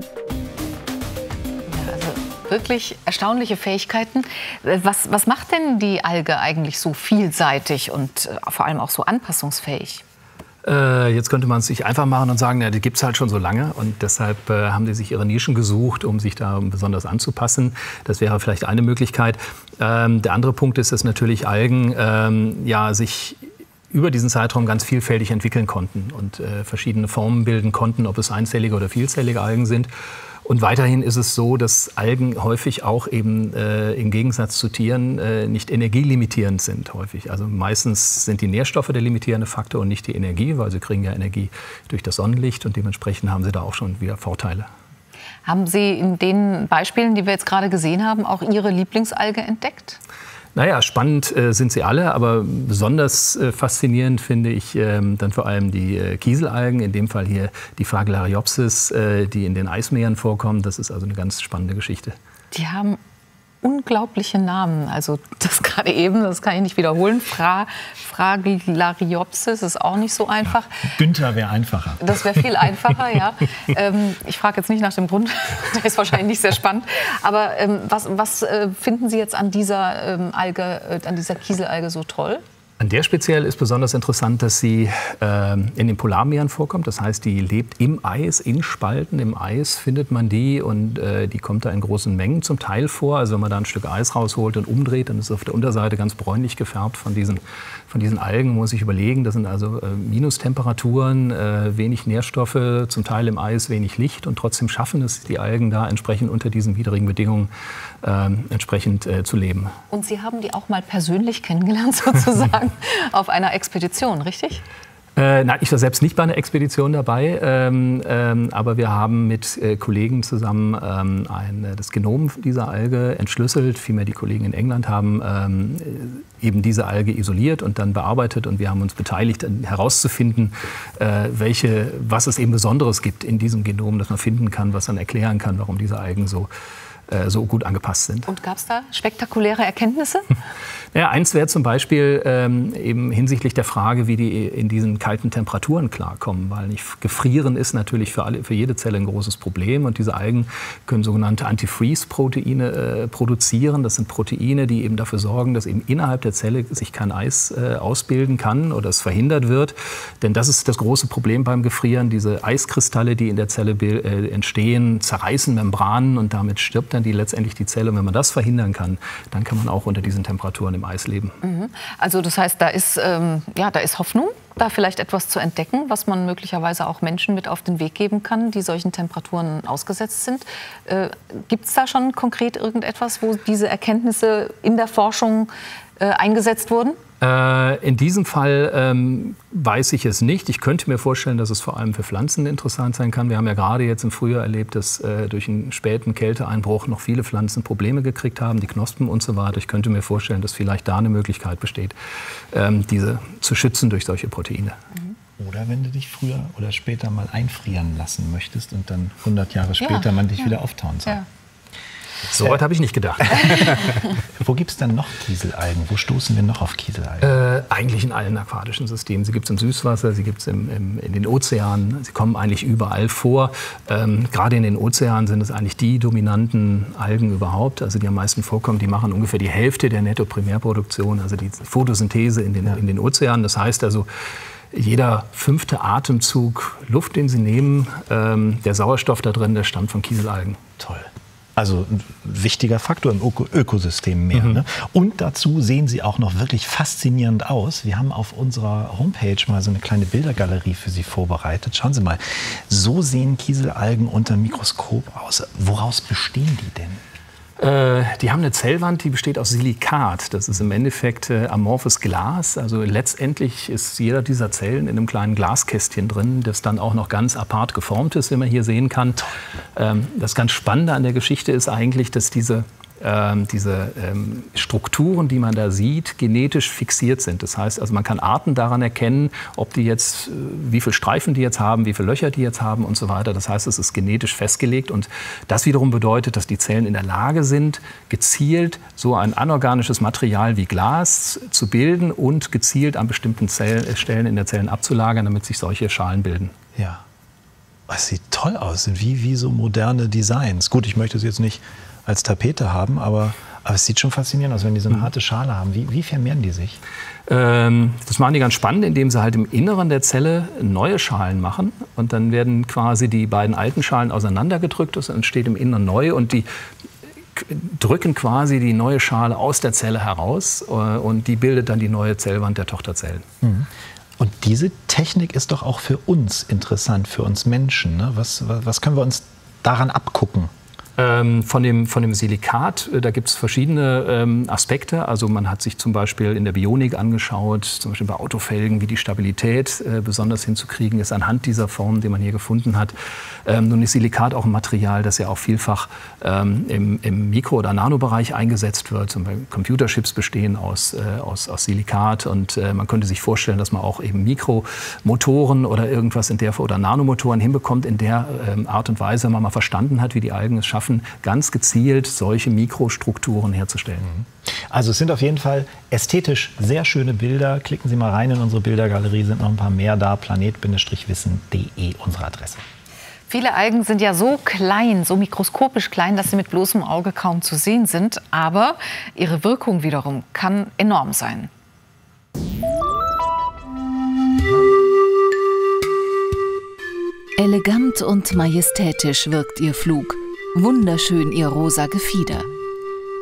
H: Wirklich erstaunliche Fähigkeiten. Was, was macht denn die Alge eigentlich so vielseitig und äh, vor allem auch so anpassungsfähig?
F: Äh, jetzt könnte man es sich einfach machen und sagen, ja, die gibt es halt schon so lange und deshalb äh, haben die sich ihre Nischen gesucht, um sich da besonders anzupassen. Das wäre vielleicht eine Möglichkeit. Ähm, der andere Punkt ist, dass natürlich Algen ähm, ja, sich über diesen Zeitraum ganz vielfältig entwickeln konnten und äh, verschiedene Formen bilden konnten, ob es einzellige oder vielzellige Algen sind. Und weiterhin ist es so, dass Algen häufig auch eben äh, im Gegensatz zu Tieren äh, nicht energielimitierend sind häufig. Also meistens sind die Nährstoffe der limitierende Faktor und nicht die Energie, weil sie kriegen ja Energie durch das Sonnenlicht und dementsprechend haben sie da auch schon wieder Vorteile.
H: Haben Sie in den Beispielen, die wir jetzt gerade gesehen haben, auch Ihre Lieblingsalge entdeckt?
F: Naja, spannend äh, sind sie alle, aber besonders äh, faszinierend finde ich ähm, dann vor allem die äh, Kieselalgen, in dem Fall hier die Fragilariopsis, äh, die in den Eismeeren vorkommen. Das ist also eine ganz spannende Geschichte.
H: Die haben unglaubliche Namen. Also das gerade eben, das kann ich nicht wiederholen. Fra, Fragilariopsis ist auch nicht so einfach.
I: Ja, Günther wäre einfacher.
H: Das wäre viel einfacher, ja. ähm, ich frage jetzt nicht nach dem Grund, der ist wahrscheinlich nicht sehr spannend. Aber ähm, was, was äh, finden Sie jetzt an dieser ähm, Alge, äh, an dieser Kieselalge so toll?
F: An der speziell ist besonders interessant, dass sie äh, in den Polarmeeren vorkommt. Das heißt, die lebt im Eis, in Spalten im Eis findet man die und äh, die kommt da in großen Mengen zum Teil vor. Also wenn man da ein Stück Eis rausholt und umdreht, dann ist es auf der Unterseite ganz bräunlich gefärbt von diesen, von diesen Algen. Muss sich überlegen, das sind also äh, Minustemperaturen, äh, wenig Nährstoffe, zum Teil im Eis wenig Licht und trotzdem schaffen es die Algen da entsprechend unter diesen widrigen Bedingungen ähm, entsprechend äh, zu leben.
H: Und Sie haben die auch mal persönlich kennengelernt sozusagen auf einer Expedition, richtig?
F: Äh, nein, ich war selbst nicht bei einer Expedition dabei, ähm, ähm, aber wir haben mit äh, Kollegen zusammen ähm, ein, äh, das Genom dieser Alge entschlüsselt. Vielmehr die Kollegen in England haben ähm, äh, eben diese Alge isoliert und dann bearbeitet und wir haben uns beteiligt, herauszufinden, äh, welche, was es eben Besonderes gibt in diesem Genom, das man finden kann, was dann erklären kann, warum diese Algen so so gut angepasst sind.
H: Und gab es da spektakuläre Erkenntnisse?
F: Ja, eins wäre zum Beispiel ähm, eben hinsichtlich der Frage, wie die in diesen kalten Temperaturen klarkommen, weil nicht gefrieren ist natürlich für, alle, für jede Zelle ein großes Problem und diese Algen können sogenannte Antifreeze-Proteine äh, produzieren. Das sind Proteine, die eben dafür sorgen, dass eben innerhalb der Zelle sich kein Eis äh, ausbilden kann oder es verhindert wird. Denn das ist das große Problem beim Gefrieren. Diese Eiskristalle, die in der Zelle äh, entstehen, zerreißen Membranen und damit stirbt dann die letztendlich die Zelle. Und wenn man das verhindern kann, dann kann man auch unter diesen Temperaturen im Eis leben.
H: Mhm. Also das heißt, da ist, ähm, ja, da ist Hoffnung, da vielleicht etwas zu entdecken, was man möglicherweise auch Menschen mit auf den Weg geben kann, die solchen Temperaturen ausgesetzt sind. Äh, Gibt es da schon konkret irgendetwas, wo diese Erkenntnisse in der Forschung äh, eingesetzt wurden?
F: Äh, in diesem Fall ähm, weiß ich es nicht. Ich könnte mir vorstellen, dass es vor allem für Pflanzen interessant sein kann. Wir haben ja gerade jetzt im Frühjahr erlebt, dass äh, durch einen späten Kälteeinbruch noch viele Pflanzen Probleme gekriegt haben, die Knospen und so weiter. Ich könnte mir vorstellen, dass vielleicht da eine Möglichkeit besteht, ähm, diese zu schützen durch solche Proteine.
I: Oder wenn du dich früher oder später mal einfrieren lassen möchtest und dann 100 Jahre später ja, man dich ja. wieder auftauen soll. Ja.
F: So weit habe ich nicht gedacht.
I: Wo gibt es denn noch Kieselalgen? Wo stoßen wir noch auf Kieselalgen?
F: Äh, eigentlich in allen aquatischen Systemen. Sie gibt es im Süßwasser, sie gibt es in den Ozeanen. Sie kommen eigentlich überall vor. Ähm, Gerade in den Ozeanen sind es eigentlich die dominanten Algen überhaupt, also die am meisten vorkommen. Die machen ungefähr die Hälfte der Netto-Primärproduktion, also die Photosynthese in den, ja. in den Ozeanen. Das heißt also, jeder fünfte Atemzug Luft, den Sie nehmen, ähm, der Sauerstoff da drin, der stammt von Kieselalgen.
I: Toll. Also ein wichtiger Faktor im Öko Ökosystem mehr. Mhm. Ne? Und dazu sehen sie auch noch wirklich faszinierend aus. Wir haben auf unserer Homepage mal so eine kleine Bildergalerie für Sie vorbereitet. Schauen Sie mal, so sehen Kieselalgen unter Mikroskop aus. Woraus bestehen die denn?
F: Äh, die haben eine Zellwand, die besteht aus Silikat. Das ist im Endeffekt äh, amorphes Glas. Also letztendlich ist jeder dieser Zellen in einem kleinen Glaskästchen drin, das dann auch noch ganz apart geformt ist, wie man hier sehen kann. Ähm, das ganz Spannende an der Geschichte ist eigentlich, dass diese ähm, diese ähm, Strukturen, die man da sieht, genetisch fixiert sind. Das heißt, also man kann Arten daran erkennen, ob die jetzt, äh, wie viele Streifen die jetzt haben, wie viele Löcher die jetzt haben und so weiter. Das heißt, es ist genetisch festgelegt und das wiederum bedeutet, dass die Zellen in der Lage sind, gezielt so ein anorganisches Material wie Glas zu bilden und gezielt an bestimmten Zell Stellen in der Zellen abzulagern, damit sich solche Schalen bilden.
I: Ja. Es sieht toll aus, wie, wie so moderne Designs. Gut, ich möchte es jetzt nicht als Tapete haben, aber, aber es sieht schon faszinierend aus, wenn die so eine mhm. harte Schale haben. Wie, wie vermehren die sich?
F: Ähm, das machen die ganz spannend, indem sie halt im Inneren der Zelle neue Schalen machen. Und dann werden quasi die beiden alten Schalen auseinandergedrückt. Es entsteht im Inneren neu und die drücken quasi die neue Schale aus der Zelle heraus äh, und die bildet dann die neue Zellwand der Tochterzellen.
I: Mhm. Und diese Technik ist doch auch für uns interessant, für uns Menschen. Ne? Was, was können wir uns daran abgucken?
F: Ähm, von, dem, von dem Silikat, äh, da gibt es verschiedene ähm, Aspekte. Also man hat sich zum Beispiel in der Bionik angeschaut, zum Beispiel bei Autofelgen, wie die Stabilität äh, besonders hinzukriegen ist anhand dieser Form, die man hier gefunden hat. Ähm, nun ist Silikat auch ein Material, das ja auch vielfach ähm, im, im Mikro- oder Nanobereich eingesetzt wird. Zum Beispiel Computerchips bestehen aus, äh, aus, aus Silikat und äh, man könnte sich vorstellen, dass man auch eben Mikromotoren oder irgendwas in der oder Nanomotoren hinbekommt in der ähm, Art und Weise, wenn man mal verstanden hat, wie die Algen es schaffen schaffen, ganz gezielt solche Mikrostrukturen herzustellen. Mhm.
I: Also es sind auf jeden Fall ästhetisch sehr schöne Bilder. Klicken Sie mal rein in unsere Bildergalerie, sind noch ein paar mehr da. planet-wissen.de unsere Adresse.
H: Viele Algen sind ja so klein, so mikroskopisch klein, dass sie mit bloßem Auge kaum zu sehen sind. Aber ihre Wirkung wiederum kann enorm sein.
Q: Elegant und majestätisch wirkt ihr Flug. Wunderschön ihr rosa Gefieder.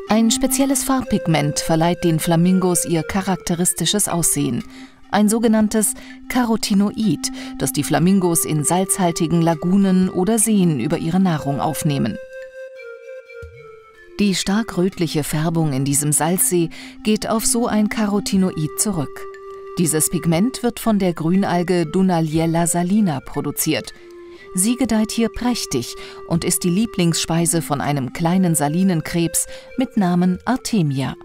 Q: Ein spezielles Farbpigment verleiht den Flamingos ihr charakteristisches Aussehen. Ein sogenanntes Carotinoid, das die Flamingos in salzhaltigen Lagunen oder Seen über ihre Nahrung aufnehmen. Die stark rötliche Färbung in diesem Salzsee geht auf so ein Carotinoid zurück. Dieses Pigment wird von der Grünalge Dunaliella salina produziert – Sie gedeiht hier prächtig und ist die Lieblingsspeise von einem kleinen Salinenkrebs mit Namen Artemia.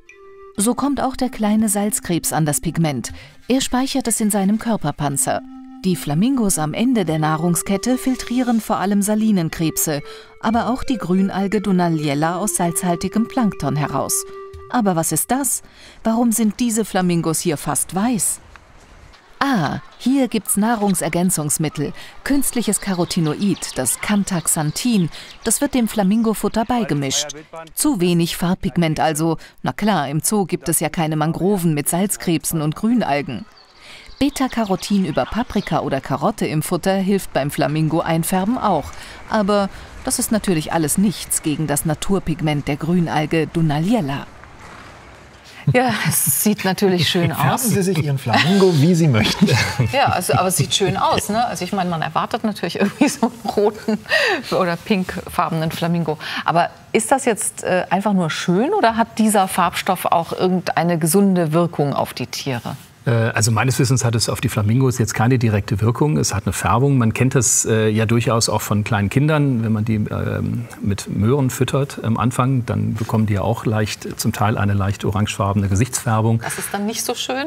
Q: So kommt auch der kleine Salzkrebs an das Pigment. Er speichert es in seinem Körperpanzer. Die Flamingos am Ende der Nahrungskette filtrieren vor allem Salinenkrebse, aber auch die Grünalge Dunaliella aus salzhaltigem Plankton heraus. Aber was ist das? Warum sind diese Flamingos hier fast weiß? Ah, hier gibt's Nahrungsergänzungsmittel, künstliches Carotinoid, das Cantaxanthin, das wird dem Flamingofutter beigemischt. Zu wenig Farbpigment also. Na klar, im Zoo gibt es ja keine Mangroven mit Salzkrebsen und Grünalgen. Beta-Carotin über Paprika oder Karotte im Futter hilft beim Flamingo einfärben auch. Aber das ist natürlich alles nichts gegen das Naturpigment der Grünalge Dunaliella.
H: Ja, es sieht natürlich schön
I: Färben
H: aus.
I: Sie sich Ihren Flamingo, wie Sie möchten.
H: Ja, also, aber es sieht schön aus. Ne? Also ich meine, man erwartet natürlich irgendwie so einen roten oder pinkfarbenen Flamingo. Aber ist das jetzt äh, einfach nur schön oder hat dieser Farbstoff auch irgendeine gesunde Wirkung auf die Tiere?
F: Äh, Also meines Wissens hat es auf die Flamingos jetzt keine direkte Wirkung. Es hat eine Färbung. Man kennt das äh, ja durchaus auch von kleinen Kindern, wenn man die ähm, mit Möhren füttert am Anfang, dann bekommen die ja auch leicht, zum Teil eine leicht orangefarbene Gesichtsfärbung.
H: Das ist dann nicht so schön,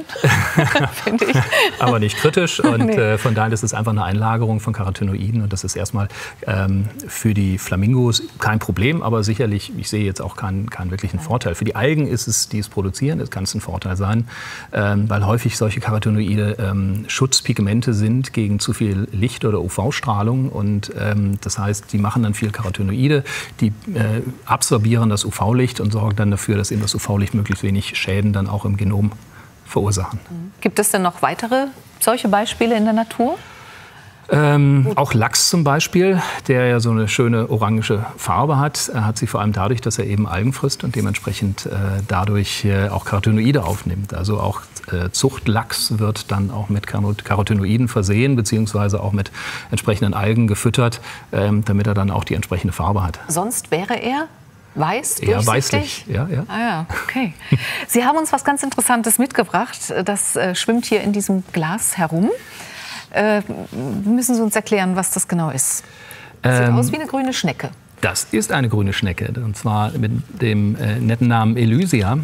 H: finde ich.
F: aber nicht kritisch. Und
H: Nee.
F: äh, von daher ist es einfach eine Einlagerung von Carotinoiden. Und das ist erstmal ähm, für die Flamingos kein Problem, aber sicherlich, ich sehe jetzt auch keinen, keinen wirklichen Vorteil. Für die Algen ist es, die es produzieren, das kann es ein Vorteil sein, ähm, weil häufig solche Carotinoide ähm, Schutzpigmente sind gegen zu viel Licht- oder UV-Strahlung. Und ähm, das heißt, die machen dann viel Carotinoide, die äh, absorbieren das UV-Licht und sorgen dann dafür, dass eben das UV-Licht möglichst wenig Schäden dann auch im Genom verursachen.
H: Gibt es denn noch weitere solche Beispiele in der Natur?
F: Ähm, auch Lachs zum Beispiel, der ja so eine schöne orange Farbe hat, hat sie vor allem dadurch, dass er eben Algen frisst und dementsprechend äh, dadurch äh, auch Carotinoide aufnimmt. Also auch äh, Zuchtlachs wird dann auch mit Caro- Carotinoiden versehen, beziehungsweise auch mit entsprechenden Algen gefüttert, ähm, damit er dann auch die entsprechende Farbe hat.
H: Sonst wäre er weiß,
F: Eher weißlich, ja, ja.
H: Ah ja, okay. Sie haben uns was ganz Interessantes mitgebracht. Das äh, schwimmt hier in diesem Glas herum. Äh, müssen Sie uns erklären, was das genau ist? Sieht
F: Ähm,
H: aus wie eine grüne Schnecke.
F: Das ist eine grüne Schnecke, und zwar mit dem äh, netten Namen Elysia.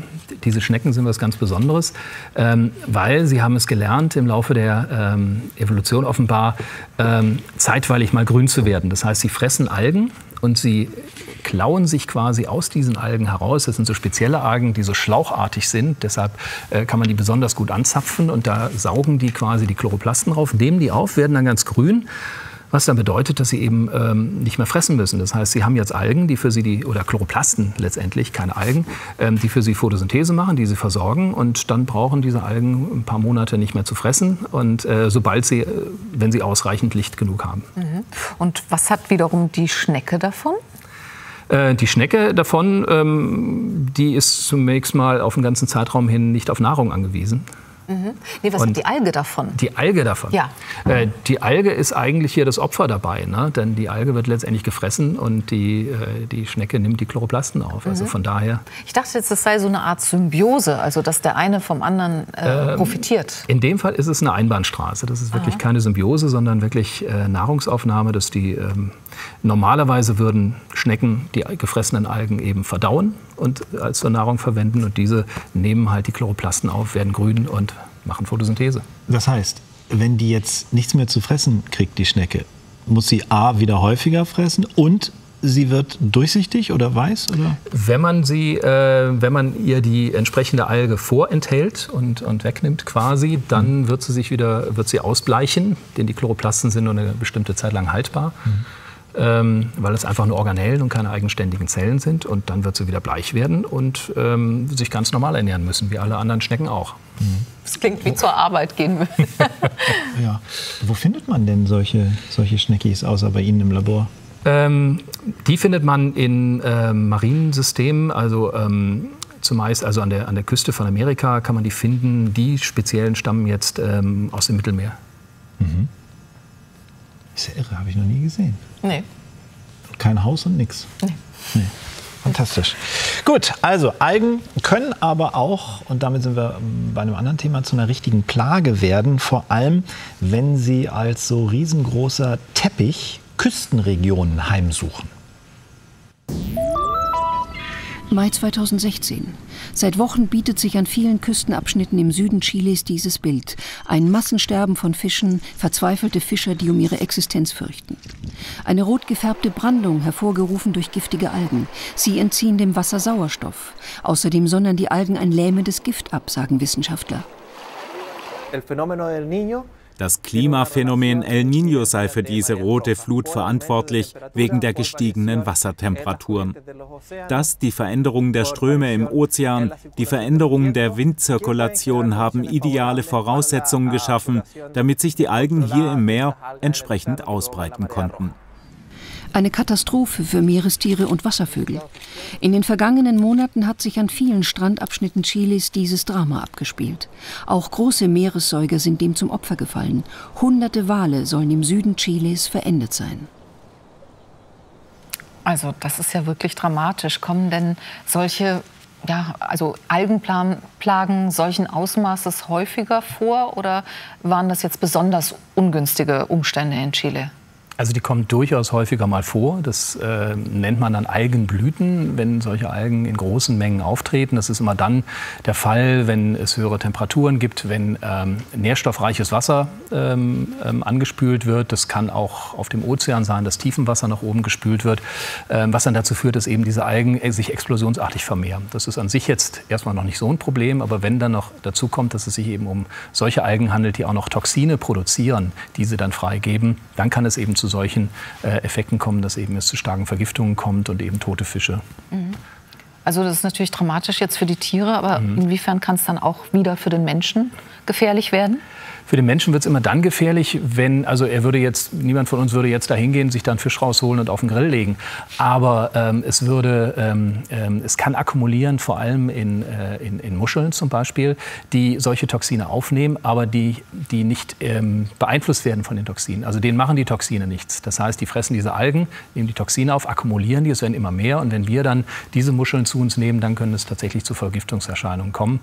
F: Diese Schnecken sind was ganz Besonderes, ähm, weil sie haben es gelernt, im Laufe der ähm, Evolution offenbar ähm, zeitweilig mal grün zu werden. Das heißt, sie fressen Algen und sie klauen sich quasi aus diesen Algen heraus. Das sind so spezielle Algen, die so schlauchartig sind. Deshalb äh, kann man die besonders gut anzapfen und da saugen die quasi die Chloroplasten drauf, nehmen die auf, werden dann ganz grün. Was dann bedeutet, dass sie eben ähm, nicht mehr fressen müssen. Das heißt, sie haben jetzt Algen, die für sie die, oder Chloroplasten letztendlich, keine Algen, ähm, die für sie Photosynthese machen, die sie versorgen. Und dann brauchen diese Algen ein paar Monate nicht mehr zu fressen. Und äh, sobald sie, äh, wenn sie ausreichend Licht genug haben.
H: Mhm. Und was hat wiederum die Schnecke davon?
F: Äh, Die Schnecke davon, ähm, die ist zunächst mal auf den ganzen Zeitraum hin nicht auf Nahrung angewiesen.
H: Mhm. Nee, was
F: Und-
H: hat die Alge davon?
F: Die Alge davon.
H: Ja.
F: Äh, die Alge ist eigentlich hier das Opfer dabei, ne? denn die Alge wird letztendlich gefressen und die, äh, die Schnecke nimmt die Chloroplasten auf. Also
H: Mhm.
F: von daher.
H: Ich dachte jetzt, das sei so eine Art Symbiose, also dass der eine vom anderen äh,
F: Ähm,
H: profitiert.
F: In dem Fall ist es eine Einbahnstraße. Das ist wirklich
H: Aha.
F: keine Symbiose, sondern wirklich äh, Nahrungsaufnahme, dass die ähm, normalerweise würden Schnecken die gefressenen Algen eben verdauen und als zur Nahrung verwenden und diese nehmen halt die Chloroplasten auf, werden grün und machen Photosynthese.
I: Das heißt, wenn die jetzt nichts mehr zu fressen kriegt, die Schnecke, muss sie A wieder häufiger fressen und sie wird durchsichtig oder weiß? Oder?
F: Wenn man sie, äh, wenn man ihr die entsprechende Alge vorenthält und, und wegnimmt quasi, dann wird sie sich wieder, wird sie ausbleichen, denn die Chloroplasten sind nur eine bestimmte Zeit lang haltbar. Ähm, weil es einfach nur Organellen und keine eigenständigen Zellen sind. Und dann wird sie wieder bleich werden und ähm, sich ganz normal ernähren müssen, wie alle anderen Schnecken auch.
H: Das klingt wie zur Arbeit gehen müssen.
I: Ja. Wo findet man denn solche, solche Schneckis außer bei Ihnen im Labor?
F: Ähm, die findet man in ähm, Mariensystemen, also ähm, zumeist also an der, an der Küste von Amerika kann man die finden. Die speziellen stammen jetzt ähm, aus dem Mittelmeer.
I: Mhm. Ist ja irre, habe ich noch nie gesehen.
H: Nee.
I: Kein Haus und nix. Nee. Fantastisch. Gut, also Algen können aber auch, und damit sind wir ähm, bei einem anderen Thema, zu einer richtigen Plage werden. Vor allem, wenn sie als so riesengroßer Teppich Küstenregionen heimsuchen.
P: Mai 2016. Seit Wochen bietet sich an vielen Küstenabschnitten im Süden Chiles dieses Bild. Ein Massensterben von Fischen, verzweifelte Fischer, die um ihre Existenz fürchten. Eine rot gefärbte Brandung, hervorgerufen durch giftige Algen. Sie entziehen dem Wasser Sauerstoff. Außerdem sondern die Algen ein lähmendes Gift ab, sagen Wissenschaftler.
R: Das Klimaphänomen El Niño sei für diese rote Flut verantwortlich wegen der gestiegenen Wassertemperaturen. Das, die Veränderung der Ströme im Ozean, die Veränderung der Windzirkulation haben ideale Voraussetzungen geschaffen, damit sich die Algen hier im Meer entsprechend ausbreiten konnten.
P: Eine Katastrophe für Meerestiere und Wasservögel. In den vergangenen Monaten hat sich an vielen Strandabschnitten Chiles dieses Drama abgespielt. Auch große Meeressäuger sind dem zum Opfer gefallen. Hunderte Wale sollen im Süden Chiles verendet sein.
H: Also das ist ja wirklich dramatisch. Kommen denn solche ja, also Algenplagen solchen Ausmaßes häufiger vor oder waren das jetzt besonders ungünstige Umstände in Chile?
F: Also die kommen durchaus häufiger mal vor. Das äh, nennt man dann Algenblüten, wenn solche Algen in großen Mengen auftreten. Das ist immer dann der Fall, wenn es höhere Temperaturen gibt, wenn ähm, nährstoffreiches Wasser ähm, ähm, angespült wird. Das kann auch auf dem Ozean sein, dass Tiefenwasser nach oben gespült wird, ähm, was dann dazu führt, dass eben diese Algen äh, sich explosionsartig vermehren. Das ist an sich jetzt erstmal noch nicht so ein Problem, aber wenn dann noch dazu kommt, dass es sich eben um solche Algen handelt, die auch noch Toxine produzieren, die sie dann freigeben, dann kann es eben zu zu solchen äh, Effekten kommen, dass eben es zu starken Vergiftungen kommt und eben tote Fische.
H: Mhm. Also das ist natürlich dramatisch jetzt für die Tiere, aber mhm. inwiefern kann es dann auch wieder für den Menschen gefährlich werden?
F: Für den Menschen wird es immer dann gefährlich, wenn, also er würde jetzt, niemand von uns würde jetzt da hingehen, sich dann Fisch rausholen und auf den Grill legen. Aber ähm, es würde, ähm, ähm, es kann akkumulieren, vor allem in, äh, in, in, Muscheln zum Beispiel, die solche Toxine aufnehmen, aber die, die nicht ähm, beeinflusst werden von den Toxinen. Also denen machen die Toxine nichts. Das heißt, die fressen diese Algen, nehmen die Toxine auf, akkumulieren die, es werden immer mehr. Und wenn wir dann diese Muscheln zu uns nehmen, dann können es tatsächlich zu Vergiftungserscheinungen kommen.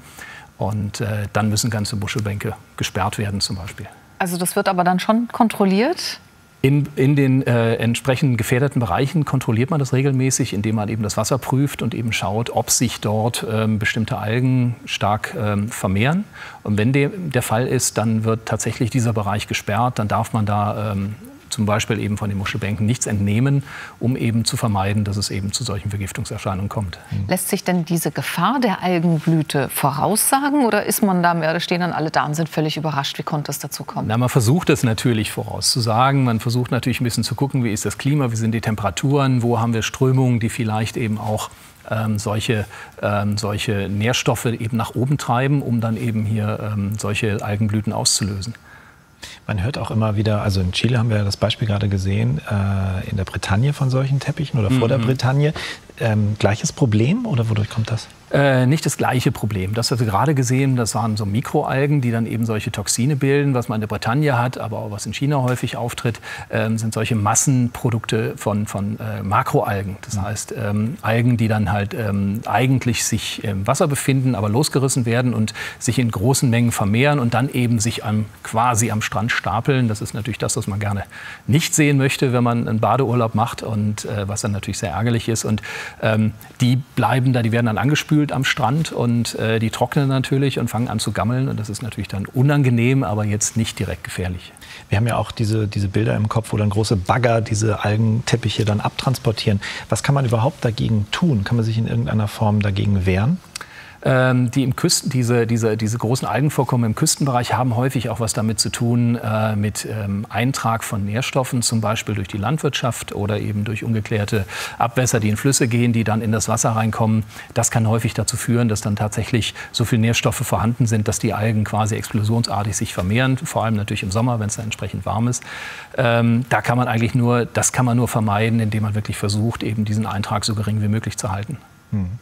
F: Und äh, dann müssen ganze Muschelbänke gesperrt werden zum Beispiel.
H: Also das wird aber dann schon kontrolliert?
F: In, in den äh, entsprechenden gefährdeten Bereichen kontrolliert man das regelmäßig, indem man eben das Wasser prüft und eben schaut, ob sich dort ähm, bestimmte Algen stark ähm, vermehren. Und wenn de, der Fall ist, dann wird tatsächlich dieser Bereich gesperrt. Dann darf man da ähm, zum Beispiel eben von den Muschelbänken nichts entnehmen, um eben zu vermeiden, dass es eben zu solchen Vergiftungserscheinungen kommt.
H: Mhm. Lässt sich denn diese Gefahr der Algenblüte voraussagen oder ist man da mehr, da stehen dann alle da und sind völlig überrascht, wie konnte es dazu kommen?
F: Na, man versucht es natürlich vorauszusagen. Man versucht natürlich ein bisschen zu gucken, wie ist das Klima, wie sind die Temperaturen, wo haben wir Strömungen, die vielleicht eben auch ähm, solche, ähm, solche Nährstoffe eben nach oben treiben, um dann eben hier ähm, solche Algenblüten auszulösen.
I: Man hört auch immer wieder, also in Chile haben wir das Beispiel gerade gesehen, äh, in der Bretagne von solchen Teppichen oder vor mhm. der Bretagne. Ähm, gleiches Problem oder wodurch kommt das?
F: Äh, nicht das gleiche Problem. Das, was wir gerade gesehen das waren so Mikroalgen, die dann eben solche Toxine bilden. Was man in der Bretagne hat, aber auch was in China häufig auftritt, ähm, sind solche Massenprodukte von, von äh, Makroalgen. Das mhm. heißt, ähm, Algen, die dann halt ähm, eigentlich sich im Wasser befinden, aber losgerissen werden und sich in großen Mengen vermehren und dann eben sich am, quasi am Strand stapeln. Das ist natürlich das, was man gerne nicht sehen möchte, wenn man einen Badeurlaub macht und äh, was dann natürlich sehr ärgerlich ist. Und ähm, die bleiben da, die werden dann angespült am Strand und äh, die trocknen natürlich und fangen an zu gammeln. Und das ist natürlich dann unangenehm, aber jetzt nicht direkt gefährlich.
I: Wir haben ja auch diese, diese Bilder im Kopf, wo dann große Bagger diese Algenteppiche dann abtransportieren. Was kann man überhaupt dagegen tun? Kann man sich in irgendeiner Form dagegen wehren?
F: Ähm, die im Küsten, diese, diese, diese großen Algenvorkommen im Küstenbereich haben häufig auch was damit zu tun, äh, mit ähm, Eintrag von Nährstoffen, zum Beispiel durch die Landwirtschaft oder eben durch ungeklärte Abwässer, die in Flüsse gehen, die dann in das Wasser reinkommen. Das kann häufig dazu führen, dass dann tatsächlich so viele Nährstoffe vorhanden sind, dass die Algen quasi explosionsartig sich vermehren, vor allem natürlich im Sommer, wenn es dann entsprechend warm ist. Ähm, da kann man eigentlich nur, das kann man nur vermeiden, indem man wirklich versucht, eben diesen Eintrag so gering wie möglich zu halten.
I: Hm.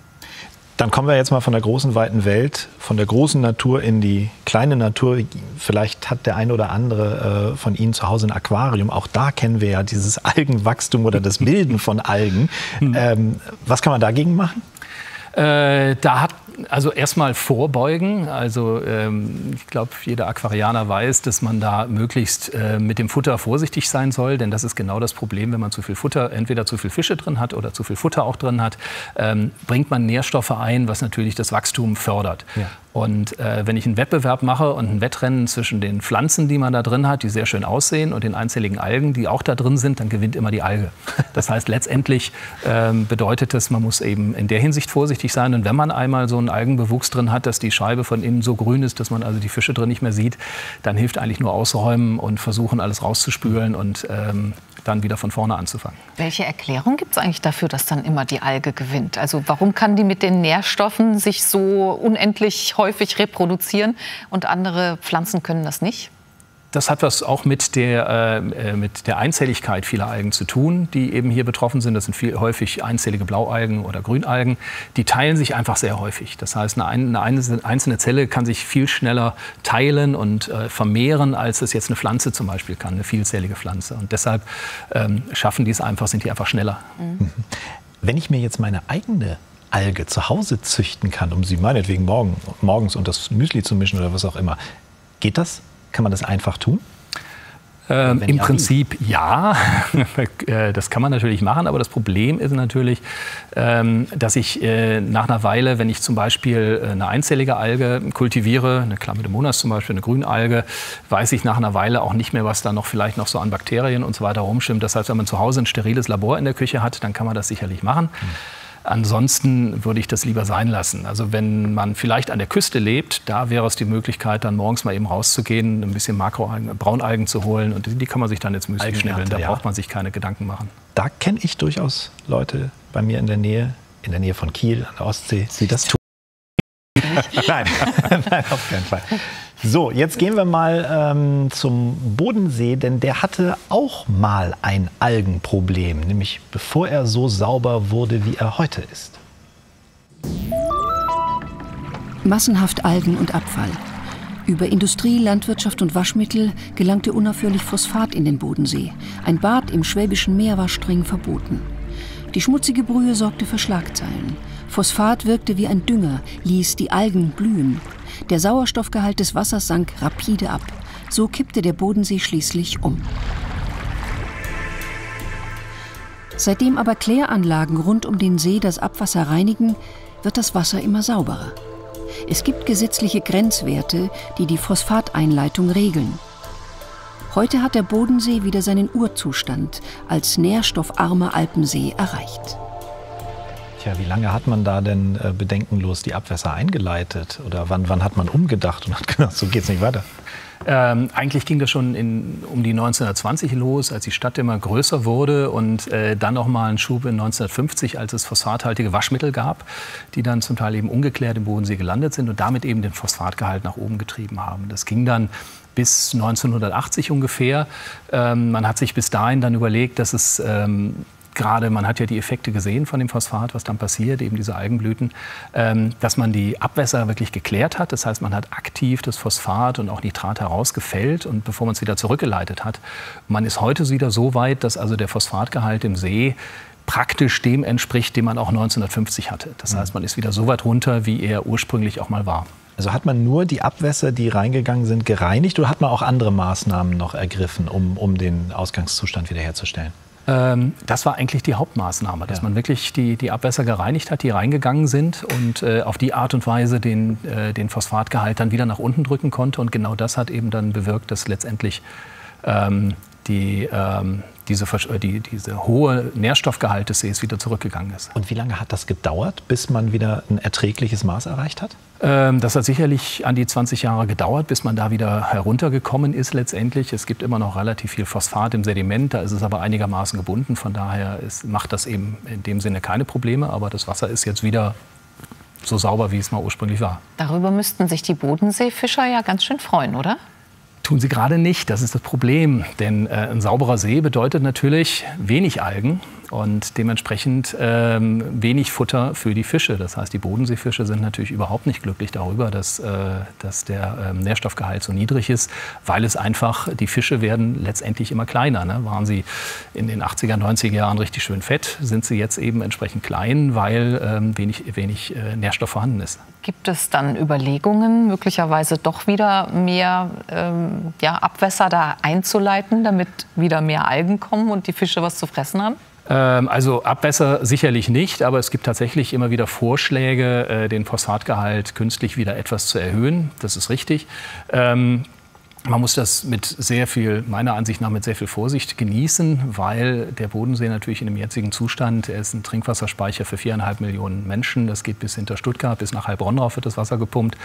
I: Dann kommen wir jetzt mal von der großen, weiten Welt, von der großen Natur in die kleine Natur. Vielleicht hat der eine oder andere äh, von Ihnen zu Hause ein Aquarium. Auch da kennen wir ja dieses Algenwachstum oder das Bilden von Algen. Hm. Ähm, was kann man dagegen machen?
F: Äh, da hat also erstmal vorbeugen. Also ähm, ich glaube, jeder Aquarianer weiß, dass man da möglichst äh, mit dem Futter vorsichtig sein soll, denn das ist genau das Problem, wenn man zu viel Futter, entweder zu viel Fische drin hat oder zu viel Futter auch drin hat, ähm, bringt man Nährstoffe ein, was natürlich das Wachstum fördert. Ja. Und äh, wenn ich einen Wettbewerb mache und ein Wettrennen zwischen den Pflanzen, die man da drin hat, die sehr schön aussehen, und den einzelligen Algen, die auch da drin sind, dann gewinnt immer die Alge. Das heißt, letztendlich ähm, bedeutet das, man muss eben in der Hinsicht vorsichtig sein. Und wenn man einmal so einen Algenbewuchs drin hat, dass die Scheibe von innen so grün ist, dass man also die Fische drin nicht mehr sieht, dann hilft eigentlich nur ausräumen und versuchen, alles rauszuspülen und ähm, dann wieder von vorne anzufangen.
H: Welche Erklärung gibt es eigentlich dafür, dass dann immer die Alge gewinnt? Also warum kann die mit den Nährstoffen sich so unendlich häufig reproduzieren und andere Pflanzen können das nicht?
F: Das hat was auch mit der, äh, mit der Einzelligkeit vieler Algen zu tun, die eben hier betroffen sind. Das sind viel, häufig einzellige Blaualgen oder Grünalgen. Die teilen sich einfach sehr häufig. Das heißt, eine, eine einzelne Zelle kann sich viel schneller teilen und äh, vermehren, als es jetzt eine Pflanze zum Beispiel kann, eine vielzellige Pflanze. Und deshalb ähm, schaffen die es einfach, sind die einfach schneller.
I: Mhm. Wenn ich mir jetzt meine eigene Alge zu Hause züchten kann, um sie meinetwegen morgen, morgens unter das Müsli zu mischen oder was auch immer, geht das? Kann man das einfach tun?
F: Ähm, Im Prinzip ja, äh, das kann man natürlich machen, aber das Problem ist natürlich, ähm, dass ich äh, nach einer Weile, wenn ich zum Beispiel äh, eine einzellige Alge kultiviere, eine Chlamydomonas zum Beispiel, eine Grünalge, weiß ich nach einer Weile auch nicht mehr, was da noch vielleicht noch so an Bakterien und so weiter rumschwimmt. Das heißt, wenn man zu Hause ein steriles Labor in der Küche hat, dann kann man das sicherlich machen. Hm. Ansonsten würde ich das lieber sein lassen. Also wenn man vielleicht an der Küste lebt, da wäre es die Möglichkeit, dann morgens mal eben rauszugehen, ein bisschen Makroalgen, Braunalgen zu holen und die kann man sich dann ins Müsli schnibbeln. Da ja. braucht man sich keine Gedanken machen.
I: Da kenne ich durchaus Leute bei mir in der Nähe, in der Nähe von Kiel an der Ostsee, die das tun. Nein, Nein, auf keinen Fall. So, jetzt gehen wir mal ähm, zum Bodensee, denn der hatte auch mal ein Algenproblem, nämlich bevor er so sauber wurde, wie er heute ist.
P: Massenhaft Algen und Abfall. Über Industrie, Landwirtschaft und Waschmittel gelangte unaufhörlich Phosphat in den Bodensee. Ein Bad im Schwäbischen Meer war streng verboten. Die schmutzige Brühe sorgte für Schlagzeilen. Phosphat wirkte wie ein Dünger, ließ die Algen blühen. Der Sauerstoffgehalt des Wassers sank rapide ab. So kippte der Bodensee schließlich um. Seitdem aber Kläranlagen rund um den See das Abwasser reinigen, wird das Wasser immer sauberer. Es gibt gesetzliche Grenzwerte, die die Phosphateinleitung regeln. Heute hat der Bodensee wieder seinen Urzustand als nährstoffarmer Alpensee erreicht.
I: Tja, wie lange hat man da denn äh, bedenkenlos die Abwässer eingeleitet? Oder wann, wann hat man umgedacht und hat gedacht, so geht es nicht weiter?
F: Ähm, eigentlich ging das schon in, um die 1920 los, als die Stadt immer größer wurde und äh, dann noch mal einen Schub in 1950, als es phosphathaltige Waschmittel gab, die dann zum Teil eben ungeklärt im Bodensee gelandet sind und damit eben den Phosphatgehalt nach oben getrieben haben. Das ging dann bis 1980 ungefähr. Ähm, man hat sich bis dahin dann überlegt, dass es ähm, gerade, man hat ja die Effekte gesehen von dem Phosphat, was dann passiert, eben diese Algenblüten, ähm, dass man die Abwässer wirklich geklärt hat. Das heißt, man hat aktiv das Phosphat und auch Nitrat herausgefällt und bevor man es wieder zurückgeleitet hat. Man ist heute wieder so weit, dass also der Phosphatgehalt im See praktisch dem entspricht, den man auch 1950 hatte. Das heißt, man ist wieder so weit runter, wie er ursprünglich auch mal war.
I: Also hat man nur die Abwässer, die reingegangen sind, gereinigt oder hat man auch andere Maßnahmen noch ergriffen, um, um den Ausgangszustand wiederherzustellen?
F: Ähm, das war eigentlich die Hauptmaßnahme, dass ja. man wirklich die, die Abwässer gereinigt hat, die reingegangen sind und äh, auf die Art und Weise den, äh, den Phosphatgehalt dann wieder nach unten drücken konnte. Und genau das hat eben dann bewirkt, dass letztendlich ähm, die, ähm, diese, äh, die, diese hohe Nährstoffgehalt des Sees wieder zurückgegangen ist.
I: Und wie lange hat das gedauert, bis man wieder ein erträgliches Maß erreicht hat?
F: Ähm, das hat sicherlich an die 20 Jahre gedauert, bis man da wieder heruntergekommen ist letztendlich. Es gibt immer noch relativ viel Phosphat im Sediment, da ist es aber einigermaßen gebunden. Von daher ist, macht das eben in dem Sinne keine Probleme. Aber das Wasser ist jetzt wieder so sauber, wie es mal ursprünglich war.
H: Darüber müssten sich die Bodenseefischer ja ganz schön freuen, oder?
F: Tun sie gerade nicht, das ist das Problem. Denn äh, ein sauberer See bedeutet natürlich wenig Algen und dementsprechend ähm, wenig Futter für die Fische. Das heißt, die Bodenseefische sind natürlich überhaupt nicht glücklich darüber, dass, äh, dass der ähm, Nährstoffgehalt so niedrig ist, weil es einfach, die Fische werden letztendlich immer kleiner. Ne? Waren sie in den 80er, 90er Jahren richtig schön fett, sind sie jetzt eben entsprechend klein, weil ähm, wenig, wenig äh, Nährstoff vorhanden ist.
H: Gibt es dann Überlegungen, möglicherweise doch wieder mehr ähm, ja, Abwässer da einzuleiten, damit wieder mehr Algen kommen und die Fische was zu fressen haben?
F: Ähm, also Abwässer sicherlich nicht, aber es gibt tatsächlich immer wieder Vorschläge, äh, den Phosphatgehalt künstlich wieder etwas zu erhöhen. Das ist richtig. Ähm, man muss das mit sehr viel, meiner Ansicht nach, mit sehr viel Vorsicht genießen, weil der Bodensee natürlich in dem jetzigen Zustand, er ist ein Trinkwasserspeicher für viereinhalb Millionen Menschen. Das geht bis hinter Stuttgart, bis nach Heilbronn rauf wird das Wasser gepumpt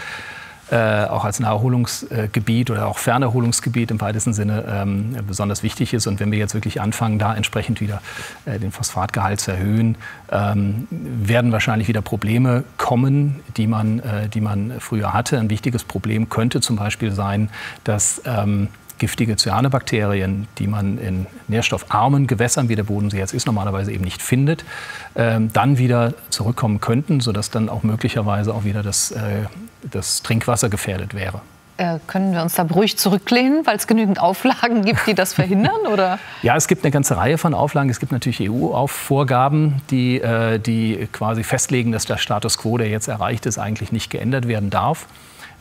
F: äh, auch als Naherholungsgebiet oder auch Fernerholungsgebiet im weitesten Sinne ähm, besonders wichtig ist. Und wenn wir jetzt wirklich anfangen, da entsprechend wieder äh, den Phosphatgehalt zu erhöhen, ähm, werden wahrscheinlich wieder Probleme kommen, die man, äh, die man früher hatte. Ein wichtiges Problem könnte zum Beispiel sein, dass ähm, giftige Cyanobakterien, die man in nährstoffarmen Gewässern, wie der Bodensee jetzt ist, normalerweise eben nicht findet, ähm, dann wieder zurückkommen könnten, sodass dann auch möglicherweise auch wieder das, äh, das Trinkwasser gefährdet wäre.
H: Äh, können wir uns da beruhigt zurücklehnen, weil es genügend Auflagen gibt, die das verhindern? Oder?
F: Ja, es gibt eine ganze Reihe von Auflagen. Es gibt natürlich EU-Vorgaben, die, äh, die quasi festlegen, dass der Status quo, der jetzt erreicht ist, eigentlich nicht geändert werden darf.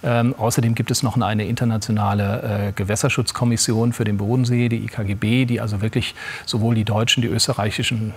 F: Ähm, außerdem gibt es noch eine internationale äh, Gewässerschutzkommission für den Bodensee, die IKGB, die also wirklich sowohl die deutschen, die österreichischen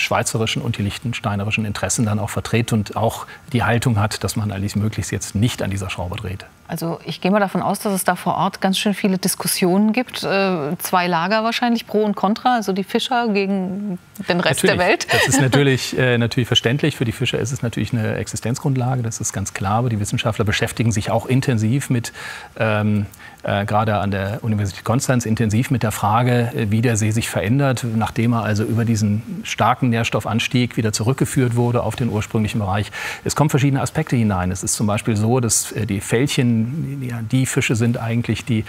F: schweizerischen und die liechtensteinerischen Interessen dann auch vertritt und auch die Haltung hat, dass man eigentlich möglichst jetzt nicht an dieser Schraube dreht.
H: Also ich gehe mal davon aus, dass es da vor Ort ganz schön viele Diskussionen gibt. Äh, zwei Lager wahrscheinlich, Pro und Contra, also die Fischer gegen den Rest
F: natürlich.
H: der Welt.
F: Das ist natürlich, äh, natürlich verständlich. Für die Fischer ist es natürlich eine Existenzgrundlage, das ist ganz klar. Aber die Wissenschaftler beschäftigen sich auch intensiv mit, ähm, äh, gerade an der Universität Konstanz, intensiv mit der Frage, äh, wie der See sich verändert, nachdem er also über diesen starken Nährstoffanstieg wieder zurückgeführt wurde auf den ursprünglichen Bereich. Es kommen verschiedene Aspekte hinein. Es ist zum Beispiel so, dass äh, die Fältchen ja, die Fische sind eigentlich, die,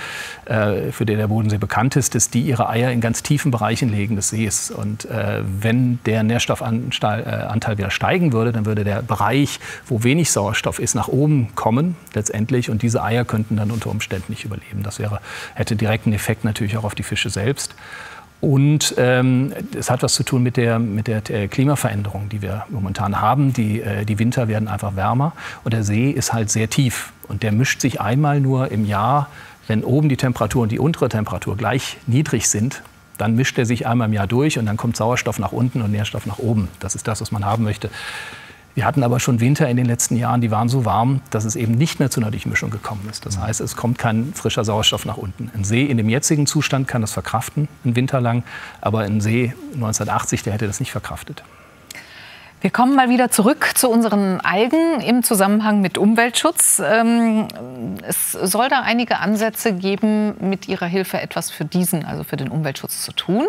F: äh, für die der Bodensee bekannt ist, dass die ihre Eier in ganz tiefen Bereichen legen des Sees. Und äh, wenn der Nährstoffanteil äh, wieder steigen würde, dann würde der Bereich, wo wenig Sauerstoff ist, nach oben kommen letztendlich. Und diese Eier könnten dann unter Umständen nicht überleben. Das wäre, hätte direkten Effekt natürlich auch auf die Fische selbst. Und ähm, es hat was zu tun mit der, mit der, der Klimaveränderung, die wir momentan haben. Die, äh, die Winter werden einfach wärmer und der See ist halt sehr tief. Und der mischt sich einmal nur im Jahr, wenn oben die Temperatur und die untere Temperatur gleich niedrig sind, dann mischt er sich einmal im Jahr durch und dann kommt Sauerstoff nach unten und Nährstoff nach oben. Das ist das, was man haben möchte. Wir hatten aber schon Winter in den letzten Jahren, die waren so warm, dass es eben nicht mehr zu einer Durchmischung gekommen ist. Das heißt, es kommt kein frischer Sauerstoff nach unten. Ein See in dem jetzigen Zustand kann das verkraften, einen Winter lang, aber ein See 1980, der hätte das nicht verkraftet.
H: Wir kommen mal wieder zurück zu unseren Algen im Zusammenhang mit Umweltschutz. Ähm, es soll da einige Ansätze geben, mit Ihrer Hilfe etwas für diesen, also für den Umweltschutz zu tun.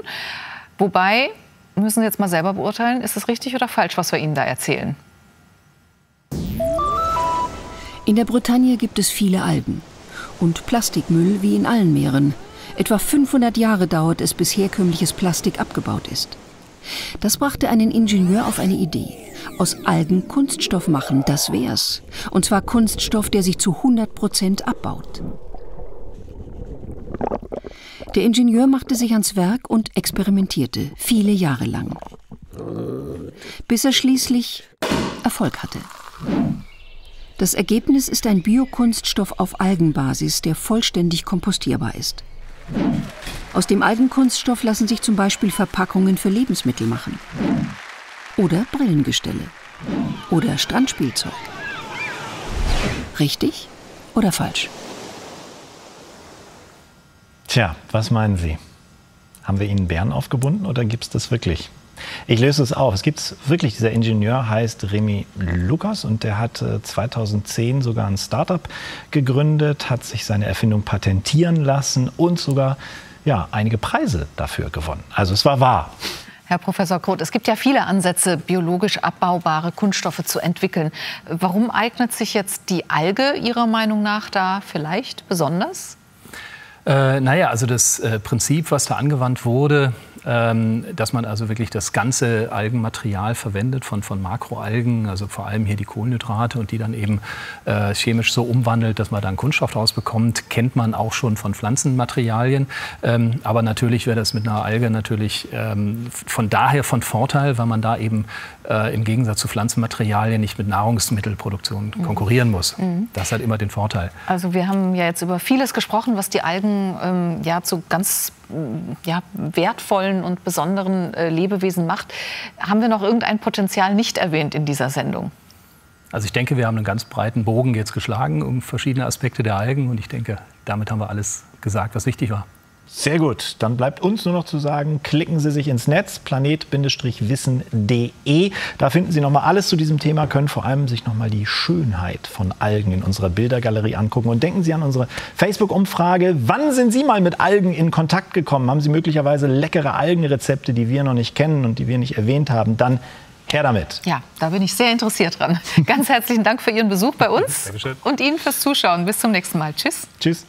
H: Wobei, müssen Sie jetzt mal selber beurteilen, ist es richtig oder falsch, was wir Ihnen da erzählen?
P: In der Bretagne gibt es viele Algen und Plastikmüll wie in allen Meeren. Etwa 500 Jahre dauert es, bis herkömmliches Plastik abgebaut ist. Das brachte einen Ingenieur auf eine Idee. Aus Algen Kunststoff machen, das wär's. Und zwar Kunststoff, der sich zu 100 Prozent abbaut. Der Ingenieur machte sich ans Werk und experimentierte, viele Jahre lang. Bis er schließlich Erfolg hatte. Das Ergebnis ist ein Biokunststoff auf Algenbasis, der vollständig kompostierbar ist. Aus dem Algenkunststoff lassen sich zum Beispiel Verpackungen für Lebensmittel machen. Oder Brillengestelle. Oder Strandspielzeug. Richtig oder falsch?
I: Tja, was meinen Sie? Haben wir Ihnen Bären aufgebunden oder gibt es das wirklich? Ich löse es auf. Es gibt wirklich, dieser Ingenieur heißt Remy Lukas und der hat 2010 äh, sogar ein Startup gegründet, hat sich seine Erfindung patentieren lassen und sogar ja, einige Preise dafür gewonnen. Also es war wahr.
H: Herr Professor Kroth, es gibt ja viele Ansätze, biologisch abbaubare Kunststoffe zu entwickeln. Warum eignet sich jetzt die Alge Ihrer Meinung nach da vielleicht besonders?
F: Äh, naja, also das äh, Prinzip, was da angewandt wurde, ähm, dass man also wirklich das ganze Algenmaterial verwendet von, von Makroalgen, also vor allem hier die Kohlenhydrate und die dann eben äh, chemisch so umwandelt, dass man dann Kunststoff rausbekommt, kennt man auch schon von Pflanzenmaterialien. Ähm, aber natürlich wäre das mit einer Alge natürlich ähm, von daher von Vorteil, weil man da eben äh, im Gegensatz zu Pflanzenmaterialien nicht mit Nahrungsmittelproduktion mhm. konkurrieren muss. Mhm. Das hat immer den Vorteil.
H: Also wir haben ja jetzt über vieles gesprochen, was die Algen ähm, ja zu ganz ja, wertvollen und besonderen äh, Lebewesen macht. Haben wir noch irgendein Potenzial nicht erwähnt in dieser Sendung?
F: Also ich denke, wir haben einen ganz breiten Bogen jetzt geschlagen um verschiedene Aspekte der Algen und ich denke, damit haben wir alles gesagt, was wichtig war.
I: Sehr gut, dann bleibt uns nur noch zu sagen, klicken Sie sich ins Netz planet-wissen.de. Da finden Sie noch mal alles zu diesem Thema, können vor allem sich noch mal die Schönheit von Algen in unserer Bildergalerie angucken und denken Sie an unsere Facebook-Umfrage, wann sind Sie mal mit Algen in Kontakt gekommen? Haben Sie möglicherweise leckere Algenrezepte, die wir noch nicht kennen und die wir nicht erwähnt haben? Dann Her damit.
H: Ja, da bin ich sehr interessiert dran. Ganz herzlichen Dank für Ihren Besuch bei uns und Ihnen fürs Zuschauen. Bis zum nächsten Mal. Tschüss.
I: Tschüss.